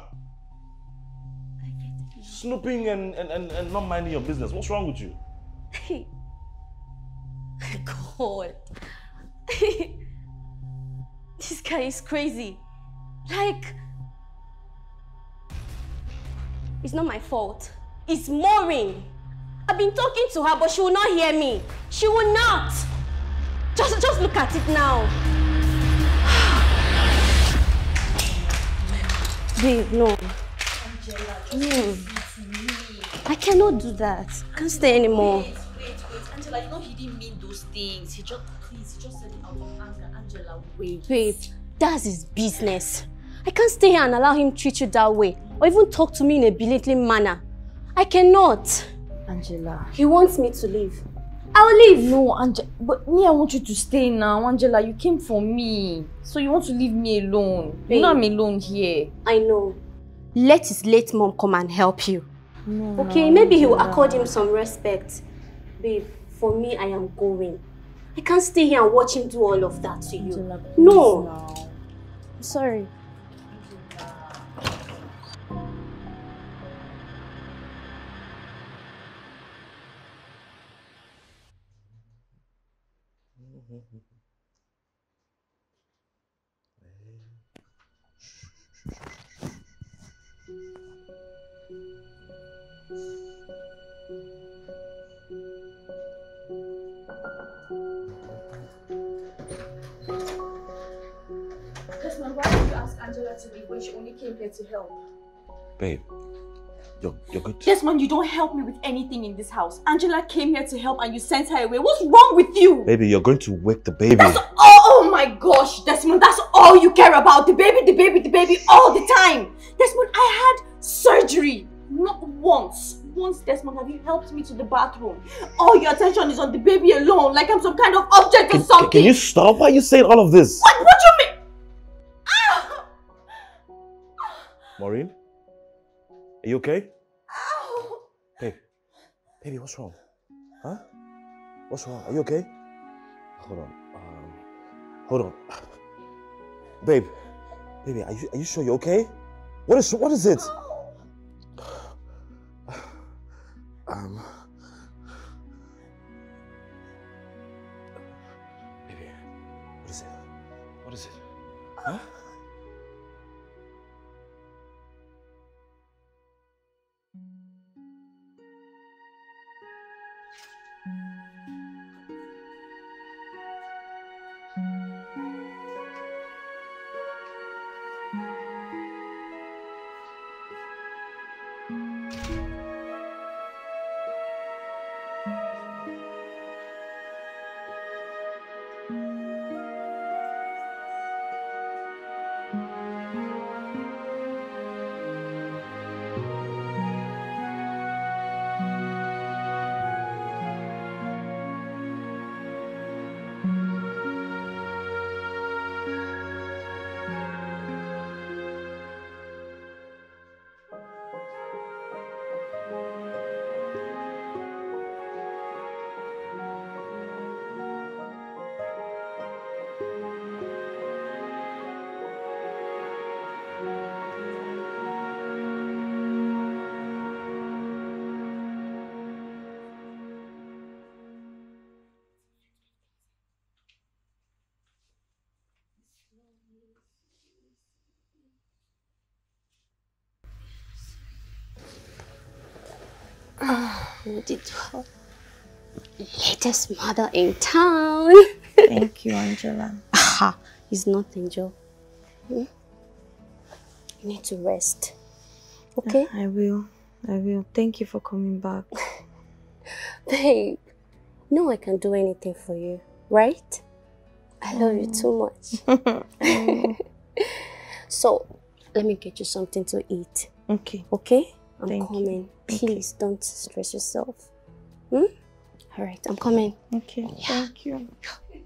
B: Snooping and, and, and, and not minding your business. What's wrong with you?
F: God. this guy is crazy. Like, it's not my fault. It's Maureen. I've been talking to her, but she will not hear me. She will not. Just, just look at it now. Babe, no. Angela, No. I cannot do that. I can't stay anymore.
J: Wait, wait, wait. Angela, you know he didn't mean those things. He just, please, he just said it out of anger. Angela, wait.
F: Babe, that's his business. I can't stay here and allow him treat you that way or even talk to me in a belittling manner. I cannot.
E: Angela.
F: He wants me to leave. I'll leave.
E: No, Angela. But me, I want you to stay now. Angela, you came for me. So you want to leave me alone. You know I'm alone here.
F: I know. Let his late mom come and help you.
E: No,
F: Okay,
E: no,
F: maybe he will accord him some respect. Babe, for me, I am going. I can't stay here and watch him do all of that to you.
E: Angela,
F: no.
E: now.
F: I'm sorry.
J: She only came here to help?
B: Babe, you're, you're good.
J: Desmond, you don't help me with anything in this house. Angela came here to help and you sent her away. What's wrong with you?
B: Baby, you're going to wake the baby.
J: Oh, oh my gosh, Desmond, that's all you care about. The baby, the baby, the baby, all the time. Desmond, I had surgery. Not once. Once, Desmond, have you helped me to the bathroom? All your attention is on the baby alone, like I'm some kind of object or something.
B: can you stop? Why are you saying all of this?
J: What, what do you mean?
B: Maureen? Are you okay? Babe, baby, what's wrong? Huh? What's wrong? Are you okay? Hold on. Um, hold on. Babe, baby, are you are you sure you're okay? What is what is it?
F: You did well. Latest mother in town.
E: Thank you, Angela.
F: Aha, it's nothing, Joe. Hmm? You need to rest. Okay?
E: I will. I will. Thank you for coming back.
F: Babe, no, I can do anything for you, right? I love you too much. so, let me get you something to eat.
E: Okay.
F: Okay? I'm
E: Thank you.
F: Please don't stress yourself. Hmm? All right, I'm coming.
E: Okay. Thank you.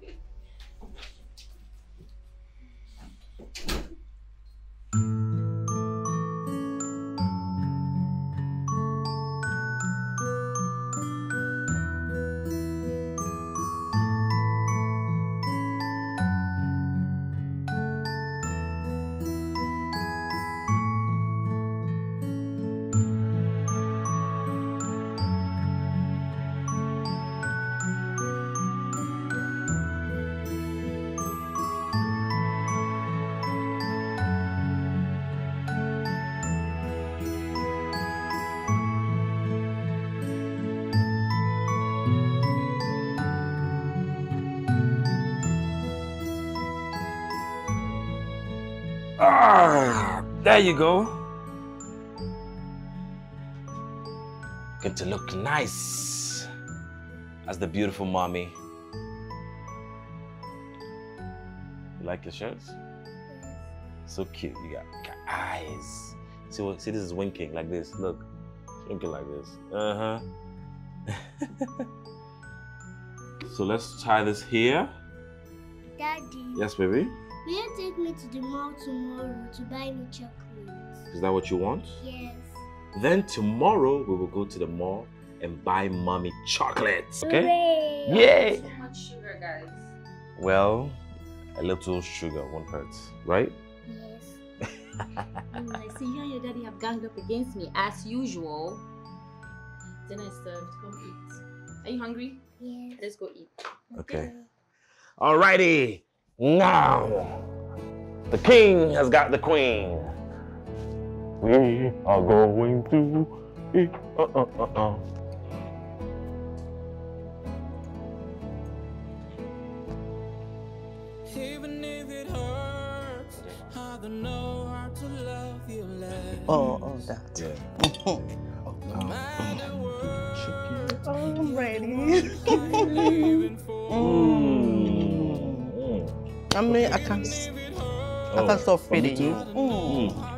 B: there you go. Get to look nice as the beautiful mommy. You like your shirts? So cute. You got, you got eyes. See what? See, this is winking like this. Look, it's winking like this. Uh huh. So let's tie this here.
K: Daddy,
B: Yes, baby.
K: will you take me to the mall tomorrow to buy me chocolates?
B: Is that what you want?
K: Yes.
B: Then tomorrow we will go to the mall and buy mommy chocolates. Okay?
K: Hooray!
B: Yay!
I: So much sugar, guys.
B: Well, a little sugar won't hurt, right?
K: Yes.
J: I see you and your daddy have ganged up against me as usual. Dinner is served. Come eat. Are you hungry?
K: Yes.
J: Let's go eat.
B: Okay. Alrighty. Now, the king has got the queen. We are going to. eat. Uh, uh, uh, uh.
H: Even if it hurts, I don't know how to love you less.
A: Oh, oh, that.
B: Yeah.
H: No
A: Oh, I'm ready.
B: Mm.
A: I mean, I can't, s- I
B: Oh,
A: can't stop
B: for
A: feeding
B: too?
A: you. Mm.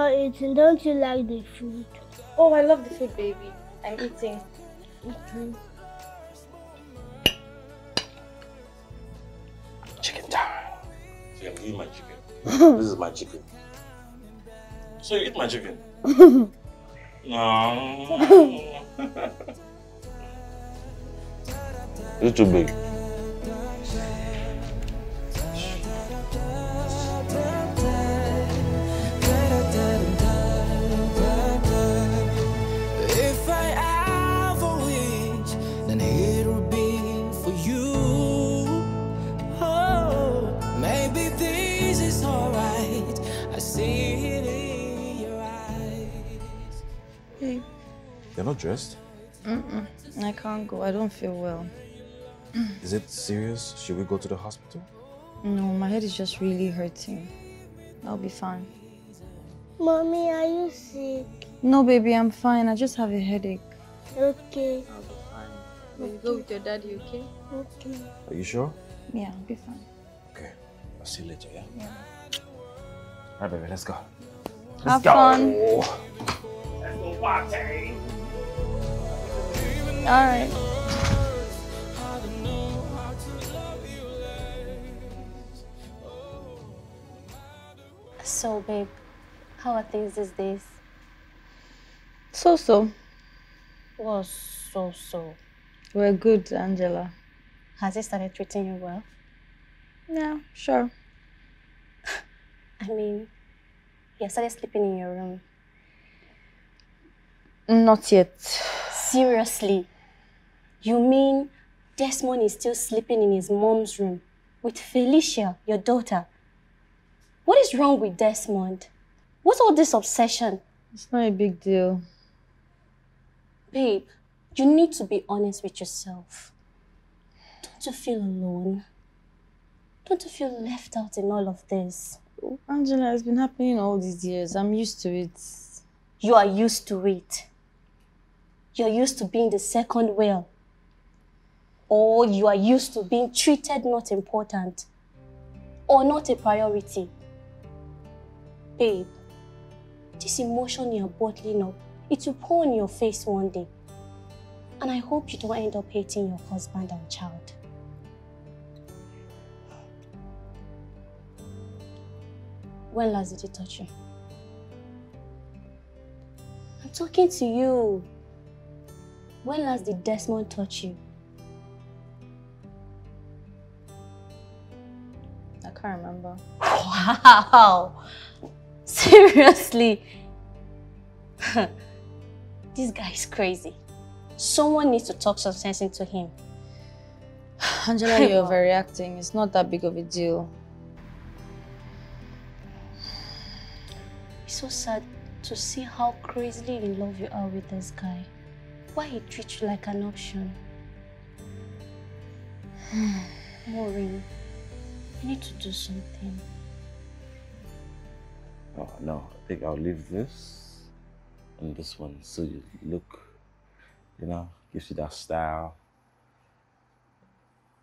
K: why are eating? Don't you like the food?
I: Oh, I love the food, baby. I'm eating.
B: Chicken time. So I'm eating my chicken. this is my chicken. So you eat my chicken. no. it's too big.
E: Babe.
B: You're not dressed?
E: Mm-mm. I can't go. I don't feel well.
B: Is it serious? Should we go to the hospital?
E: No, my head is just really hurting. I'll be fine.
K: Mommy, are you sick?
E: No, baby, I'm fine. I just have a headache.
K: Okay.
J: I'll be fine. Will you go with your daddy, okay?
K: Okay.
B: Are you sure?
E: Yeah, I'll be fine.
B: Okay. I'll see you later, yeah? Alright, baby, let's go.
E: Let's have fun.
B: Let's go party.
E: All right.
F: So, babe, how are things these days?
E: So so.
F: Was so so.
E: We're good, Angela.
F: Has he started treating you well?
E: Yeah, sure.
F: I mean, he has started sleeping in your room.
E: Not yet.
F: Seriously? You mean Desmond is still sleeping in his mom's room with Felicia, your daughter? What is wrong with Desmond? What's all this obsession?
E: It's not a big deal.
F: Babe, you need to be honest with yourself. Don't you feel alone? Don't you feel left out in all of this?
E: Angela, it's been happening all these years. I'm used to it.
F: You are used to it. You're used to being the second wheel. Or you are used to being treated not important. Or not a priority. Babe, this emotion you're bottling up, it will pour on your face one day. And I hope you don't end up hating your husband and child. When last did touch you? I'm talking to you. When last did Desmond touch you?
E: I can't remember.
F: Wow! Seriously? this guy is crazy. Someone needs to talk some sense into him.
E: Angela, you're overreacting. It's not that big of a deal.
F: It's so sad
K: to see how crazily in love you are with this guy. Why he treats you like an option. Maureen, you need to do something.
B: Oh, no, I think I'll leave this and this one so you look, you know, gives you that style.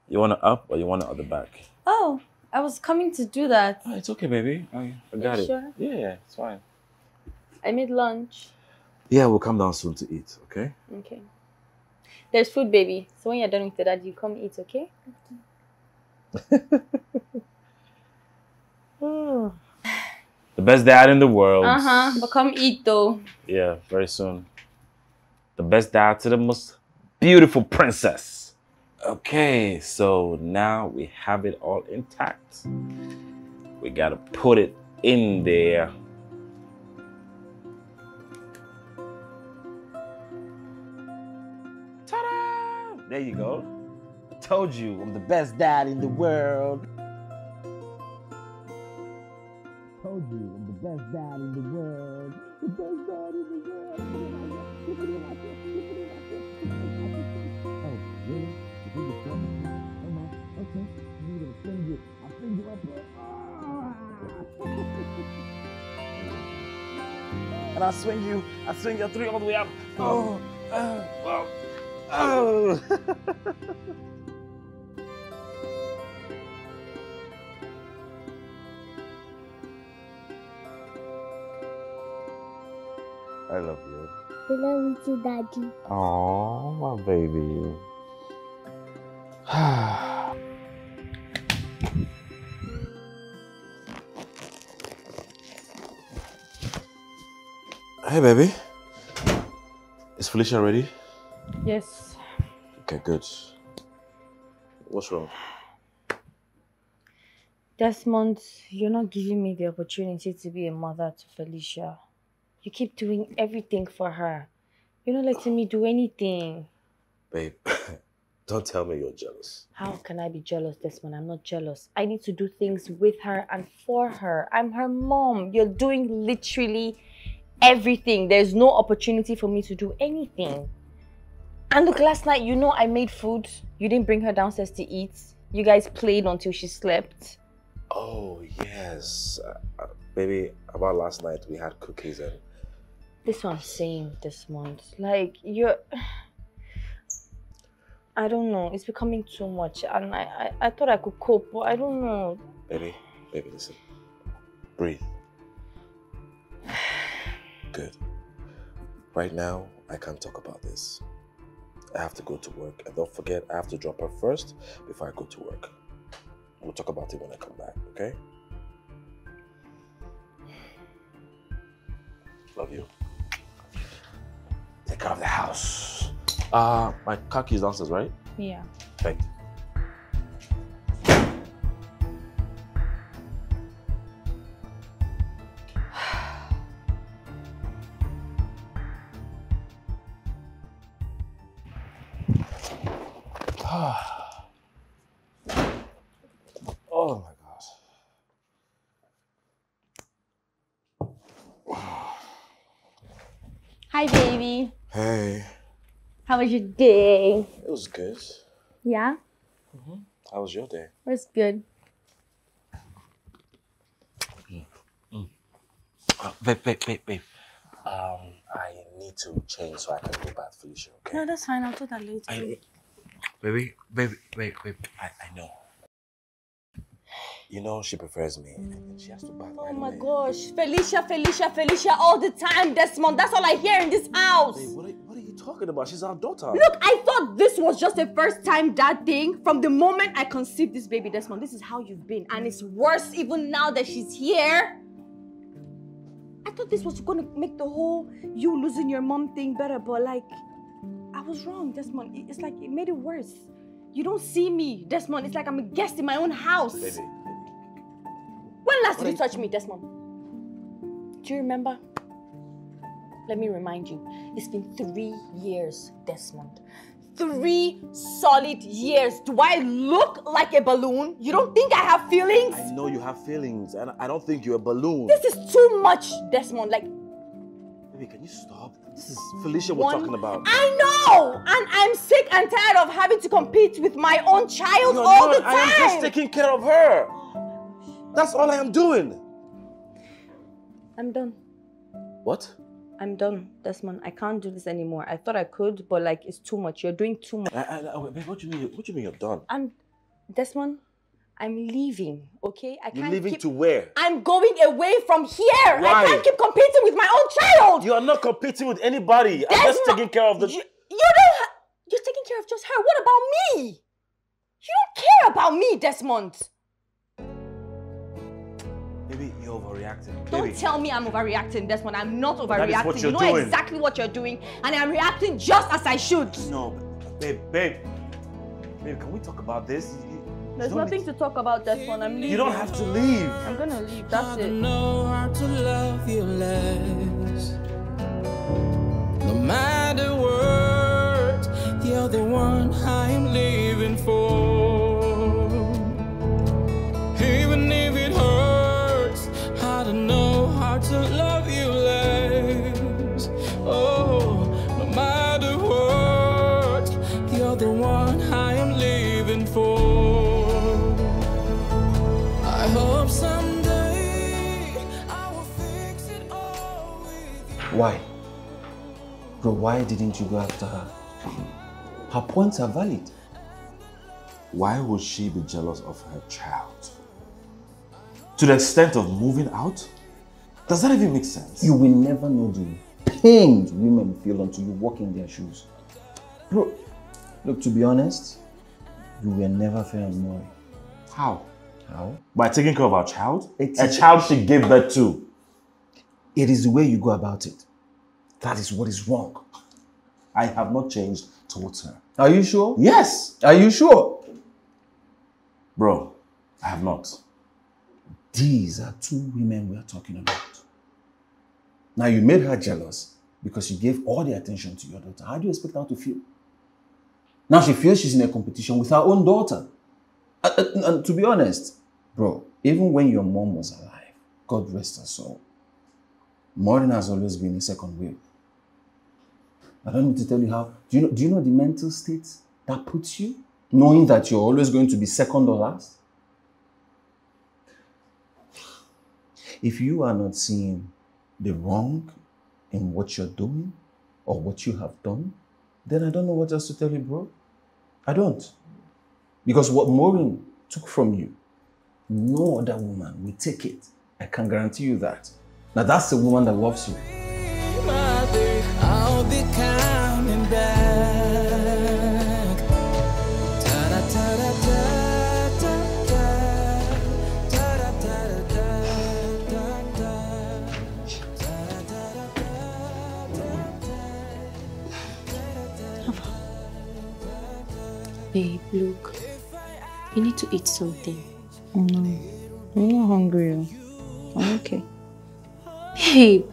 B: You want it up or you want it at the back?
E: Oh, I was coming to do that.
B: Oh, it's okay, baby. I, I got
E: You
B: it.
E: sure?
B: Yeah, yeah, it's fine.
E: I made lunch.
B: Yeah, we'll come down soon to eat, okay?
E: Okay. There's food, baby. So when you're done with the dad, you come eat, okay?
B: The best dad in the world.
E: Uh huh. But come eat though.
B: Yeah, very soon. The best dad to the most beautiful princess. Okay, so now we have it all intact. We gotta put it in there. There you go. Told you I'm the best dad in the world. Told you I'm the best dad in the world. The best dad in the world. Oh, really? You think it's? Come on. Okay. I'm gonna send you. I'll send you up there. And I'll swing you. I'll swing your three all the way up. Oh, oh, oh. Oh. I love you.
K: I love you too, Daddy.
B: Oh, my baby. hey, baby. Is Felicia ready?
E: Yes.
B: Okay, good. What's wrong?
E: Desmond, you're not giving me the opportunity to be a mother to Felicia. You keep doing everything for her. You're not letting me do anything.
B: Babe, don't tell me you're jealous.
E: How can I be jealous, Desmond? I'm not jealous. I need to do things with her and for her. I'm her mom. You're doing literally everything. There's no opportunity for me to do anything. And look, last night, you know, I made food. You didn't bring her downstairs to eat. You guys played until she slept.
B: Oh, yes. Uh, uh, baby, about last night we had cookies and
E: This I'm saying this month. Like you're I don't know. It's becoming too much. And I, I, I thought I could cope, but I don't know.
B: Baby, baby, listen. Breathe. Good. Right now, I can't talk about this. I have to go to work. And don't forget, I have to drop her first before I go to work. We'll talk about it when I come back, okay? Love you. Take care of the house. Uh, my car keys downstairs, right?
E: Yeah.
B: Thank you.
E: Day?
B: it was good.
E: Yeah?
B: How was your day?
E: It was good.
B: Uh, babe, babe, babe, babe. Um, I need to change so I can go back, Felicia. Okay.
E: No, that's fine. I'll do that later.
B: I, baby, baby, baby, baby. I, I know. You know she prefers me. and She has to back
J: Oh my gosh, Felicia, Felicia, Felicia, all the time, Desmond. That's all I hear in this house.
B: What are, what are you talking about? She's our daughter.
J: Look, I thought this was just a first time dad thing. From the moment I conceived this baby, Desmond, this is how you've been. And it's worse even now that she's here. I thought this was gonna make the whole you losing your mom thing better, but like, I was wrong, Desmond. It's like it made it worse. You don't see me, Desmond. It's like I'm a guest in my own house.
B: Baby,
J: When last
B: What
J: did you touch me, Desmond? Do you remember? Let me remind you, it's been three years, Desmond. Three solid years. Do I look like a balloon? You don't think I have feelings?
B: I know you have feelings, and I don't think you're a balloon.
J: This is too much, Desmond. Like,
B: Baby, can you stop? This is Felicia we're talking about.
J: I know! And I'm sick and tired of having to compete with my own child
B: You're
J: all
B: not.
J: the time.
B: I am just taking care of her. That's all I am doing.
E: I'm done.
B: What?
E: I'm done, Desmond. I can't do this anymore. I thought I could, but like it's too much. You're doing too much.
B: I, I, I, what do you mean? What do you mean you're done?
E: I'm Desmond. I'm leaving. Okay, I
B: You're
E: can't
B: leaving
E: keep.
B: to where?
J: I'm going away from here.
B: Why?
J: I can't keep competing with my own child.
B: You are not competing with anybody. I'm just taking care of the.
J: You, you don't. Ha- you're taking care of just her. What about me? You don't care about me, Desmond.
B: Baby, you're overreacting.
J: Don't
B: Baby.
J: tell me I'm overreacting, Desmond. I'm not overreacting. you
B: you're
J: know
B: doing.
J: exactly what you're doing, and I'm reacting just as I should.
B: No, babe, babe. Babe, can we talk about this? You-
E: There's
B: don't
E: nothing to talk about, this one. I'm leaving.
B: You don't have to leave.
E: I'm gonna leave. That's it.
H: know how to love you less. No matter what, you're the one I'm living for.
C: Bro, why didn't you go after her? Her points are valid.
B: Why would she be jealous of her child? To the extent of moving out? Does that even make sense?
C: You will never know the pain women feel until you walk in their shoes. Bro, look, to be honest, you were never fair on Maury.
B: How?
C: How?
B: By taking care of our child? A child she gave birth to.
C: It is the way you go about it. That is what is wrong.
B: I have not changed towards her.
C: Are you sure?
B: Yes.
C: Are you sure?
B: Bro, I have not.
C: These are two women we are talking about. Now you made her jealous because you gave all the attention to your daughter. How do you expect her to feel? Now she feels she's in a competition with her own daughter. Uh, uh, and, and- and to be honest, bro, even when your mom was alive, God rest her soul, Maureen has always been in second wheel. I don't need to tell you how. Do you know, do you know the mental state that puts you? Knowing that you're always going to be second or last? If you are not seeing the wrong in what you're doing or what you have done, then I don't know what else to tell you, bro. I don't. Because what Maureen took from you, no other woman will take it. I can guarantee you that. Now that's the woman that loves you.
F: You need to eat something.
E: Oh, no, I'm not hungry. oh. I'm okay.
F: Babe,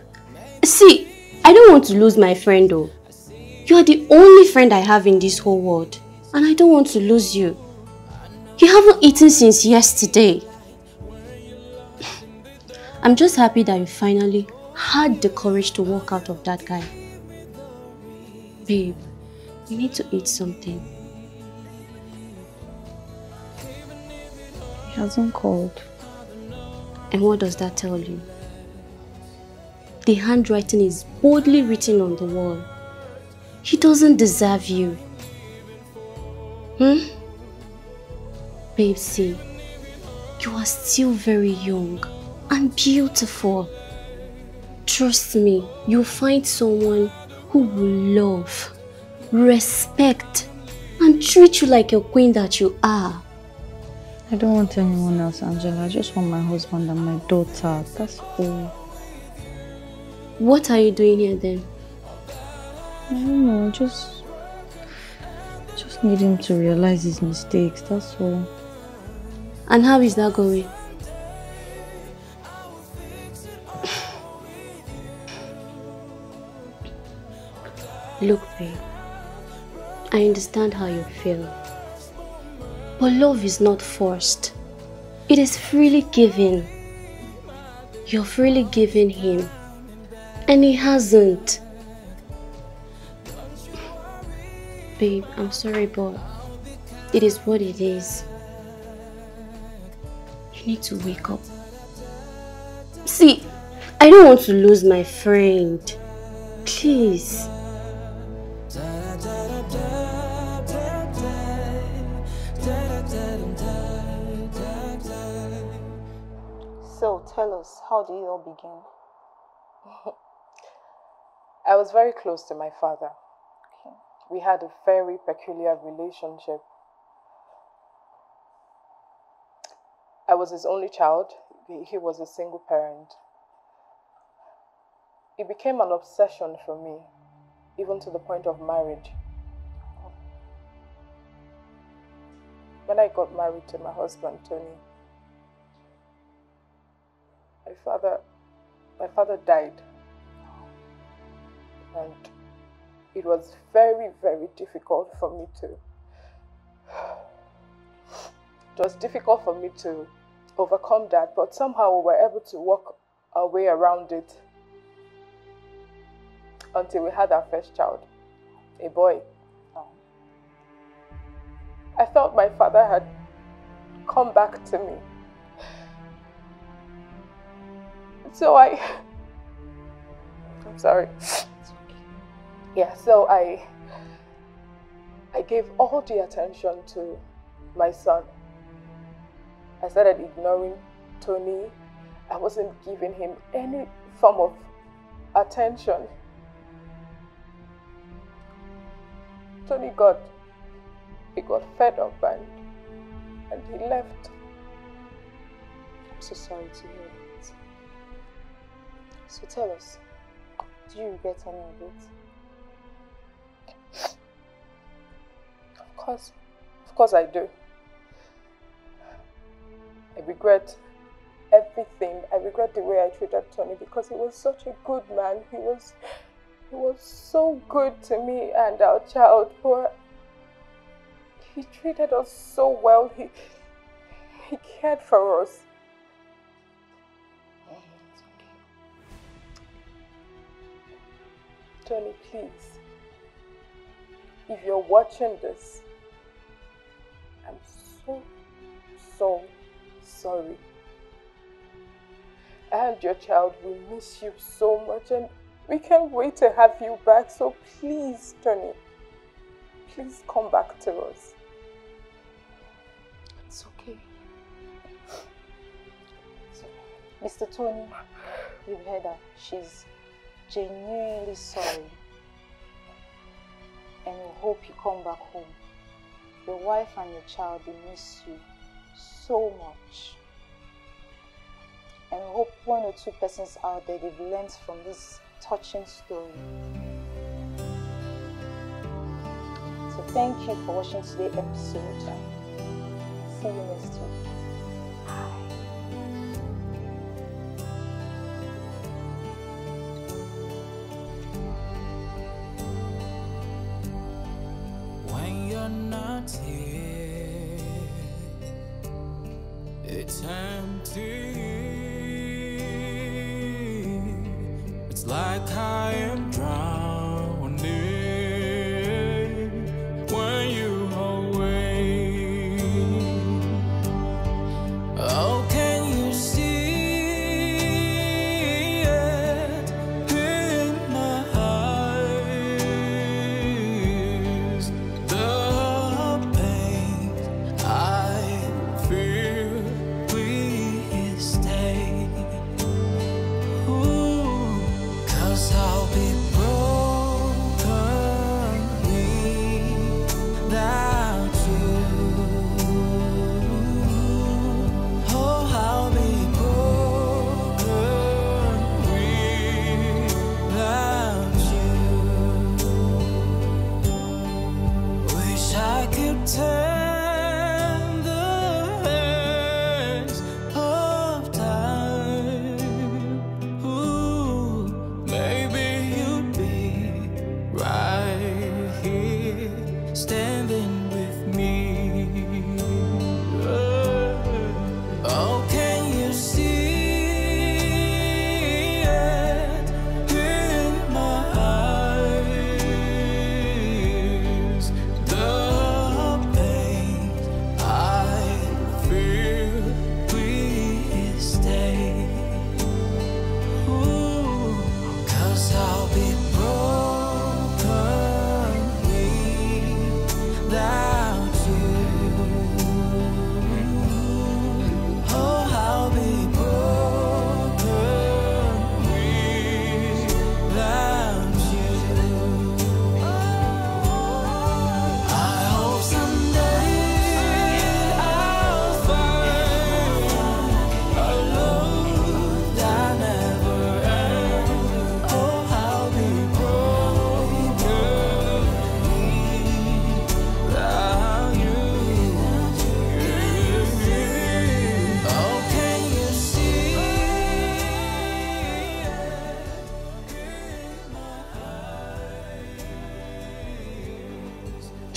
F: see, I don't want to lose my friend though. You are the only friend I have in this whole world. And I don't want to lose you. You haven't eaten since yesterday. I'm just happy that you finally had the courage to walk out of that guy. Babe, you need to eat something.
E: Hasn't called.
F: And what does that tell you? The handwriting is boldly written on the wall. He doesn't deserve you. Hmm? Babe, see, you are still very young and beautiful. Trust me, you'll find someone who will love, respect, and treat you like a queen that you are.
E: I don't want anyone else, Angela. I just want my husband and my daughter. That's all.
F: What are you doing here then?
E: I don't know. I just, just need him to realize his mistakes. That's all.
F: And how is that going? Look, babe, I understand how you feel. But love is not forced, it is freely given. You're freely giving him, And he hasn't. Babe, I'm sorry, but it is what it is. You need to wake up. See, I don't want to lose my friend. Please.
L: Tell us, how did it all begin?
M: I was very close to my father. We had a very peculiar relationship. I was his only child. He was a single parent. It became an obsession for me, even to the point of marriage. When I got married to my husband, Tony, my father, my father died. And it was very, very difficult for me to, it was difficult for me to overcome that, but somehow we were able to work our way around it until we had our first child, a boy. I felt my father had come back to me. So I, I'm sorry. Yeah, so I, I gave all the attention to my son. I started ignoring Tony. I wasn't giving him any form of attention. Tony got, he got fed up and, and he left.
L: I'm so sorry to hear. So tell us, do you regret any of it?
M: Of course, of course I do. I regret everything. I regret the way I treated Tony because he was such a good man. He was he was so good to me and our child. But he treated us so well. He he cared for us. Tony, please. If you're watching this, I'm so, so sorry. And your child will miss you so much, and we can't wait to have you back. So please, Tony, please come back to us.
L: It's okay. Mr. Tony, you've heard her. She's genuinely sorry. And we hope you come back home. Your wife and your child will miss you so much. And we hope one or two persons out there they've learned from this touching story. So thank you for watching today's episode. See you next week.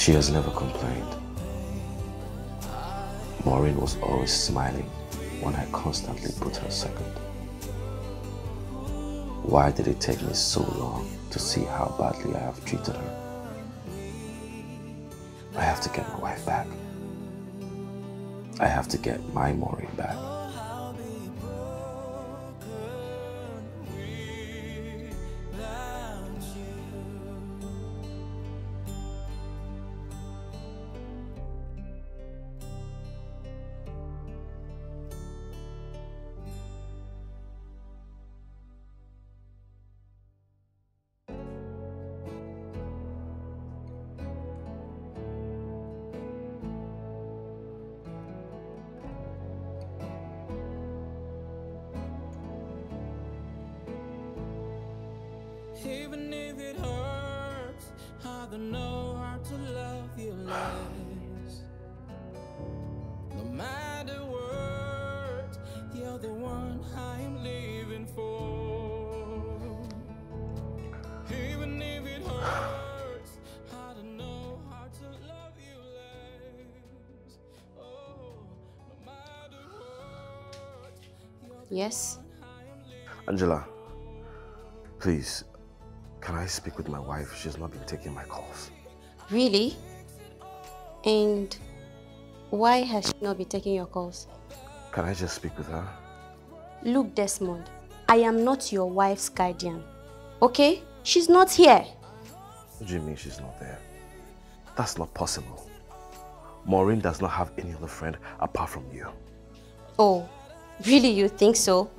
B: She has never complained. Maureen was always smiling when I constantly put her second. Why did it take me so long to see how badly I have treated her? I have to get my wife back. I have to get my Maureen back.
H: Yes?
B: Angela, please, can I speak with my wife? She's not been taking my calls.
H: Really? And why has she not been taking your calls?
B: Can I just speak with her?
H: Look, Desmond, I am not your wife's guardian. Okay? She's not here.
B: What do you mean she's not there? That's not possible. Maureen does not have any other friend apart from you.
H: Oh, really you think so?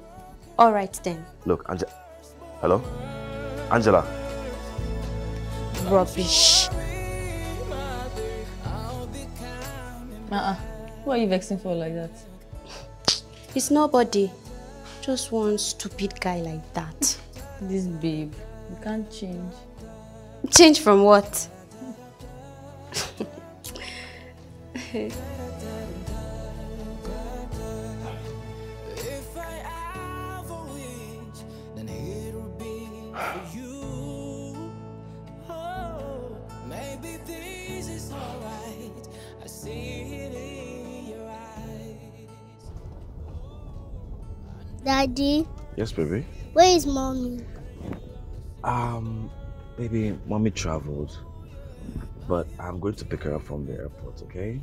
H: All right then.
B: Look, Angela. Hello? Angela.
H: Rubbish.
E: Uh-uh. Who are you vexing for like that?
H: It's nobody. Just one stupid guy like that.
E: This babe, you can't change.
H: Change from what?
K: Daddy,
B: Yes, baby?
K: where is mommy?
B: Um, baby, mommy traveled. But I'm going to pick her up from the airport, okay?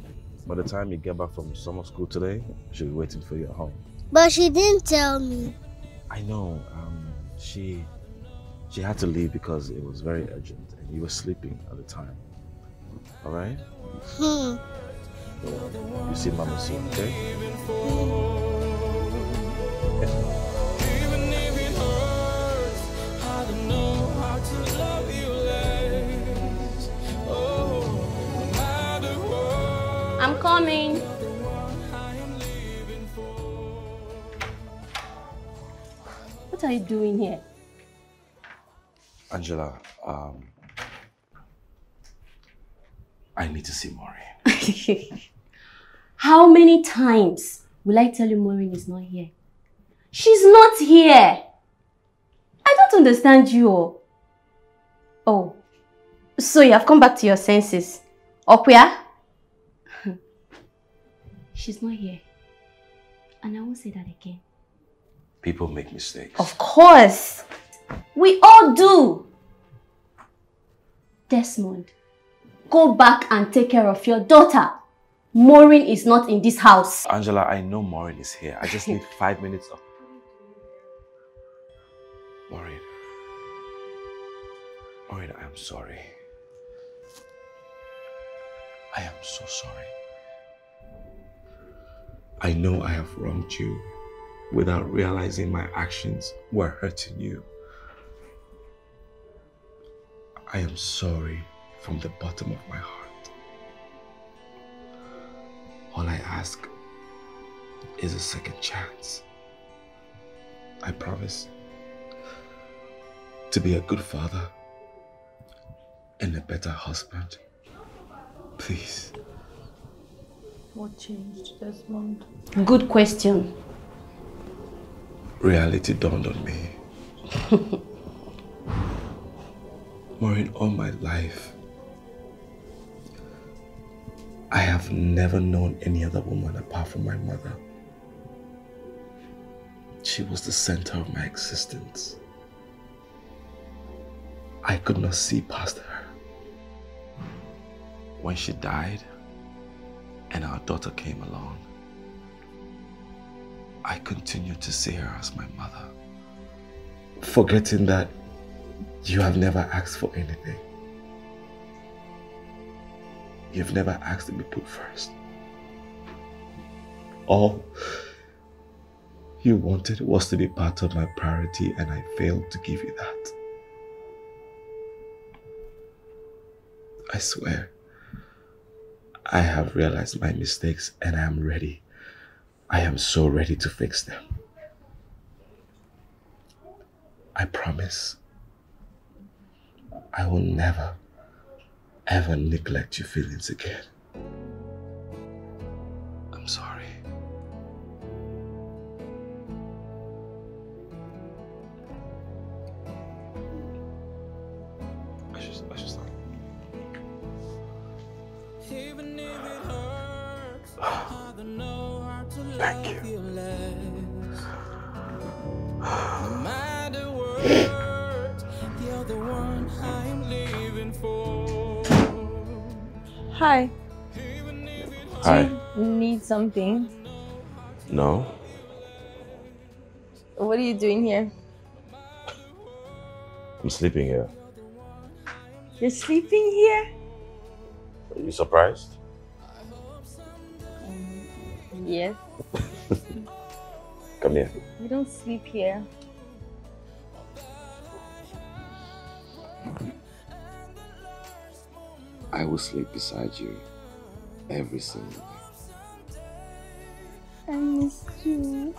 B: By the time you get back from summer school today, she'll be waiting for you at home.
K: But she didn't tell me.
B: I know. Um, she she had to leave because it was very urgent, and you were sleeping at the time. All right?
K: Hmm.
B: Don't. You see Mama soon, okay?
H: Coming.
F: What are you doing here?
B: Angela, um, I need to see Maureen.
F: How many times will I tell you Maureen is not here? She's not here. I don't understand you. oh. Oh, so you have come back to your senses. Okuya? She's not here. And I won't say that again.
B: People make mistakes.
F: Of course. We all do. Desmond, go back and take care of your daughter. Maureen is not in this house.
B: Angela, I know Maureen is here. I just need five minutes of. Maureen. Maureen, I am sorry. I am so sorry. I know I have wronged you without realizing my actions were hurting you. I am sorry from the bottom of my heart. All I ask is a second chance. I promise to be a good father and a better husband. Please.
E: What changed, Desmond?
F: Good question.
B: Reality dawned on me. Maureen, all my life, I have never known any other woman apart from my mother. She was the center of my existence. I could not see past her. When she died and our daughter came along, I continued to see her as my mother, forgetting that you have never asked for anything. You've never asked to be put first. All you wanted was to be part of my priority, and I failed to give you that. I swear, I have realized my mistakes and I am ready. I am so ready to fix them. I promise I will never, ever neglect your feelings again.
E: Hi.
B: Hi.
E: Do you need something?
B: No?
E: What are you doing here?
B: I'm sleeping here.
E: You're sleeping here?
B: Are you surprised?
E: Um, yes.
B: Come here.
E: We don't sleep here.
B: I will sleep beside you every single day.
E: I miss you.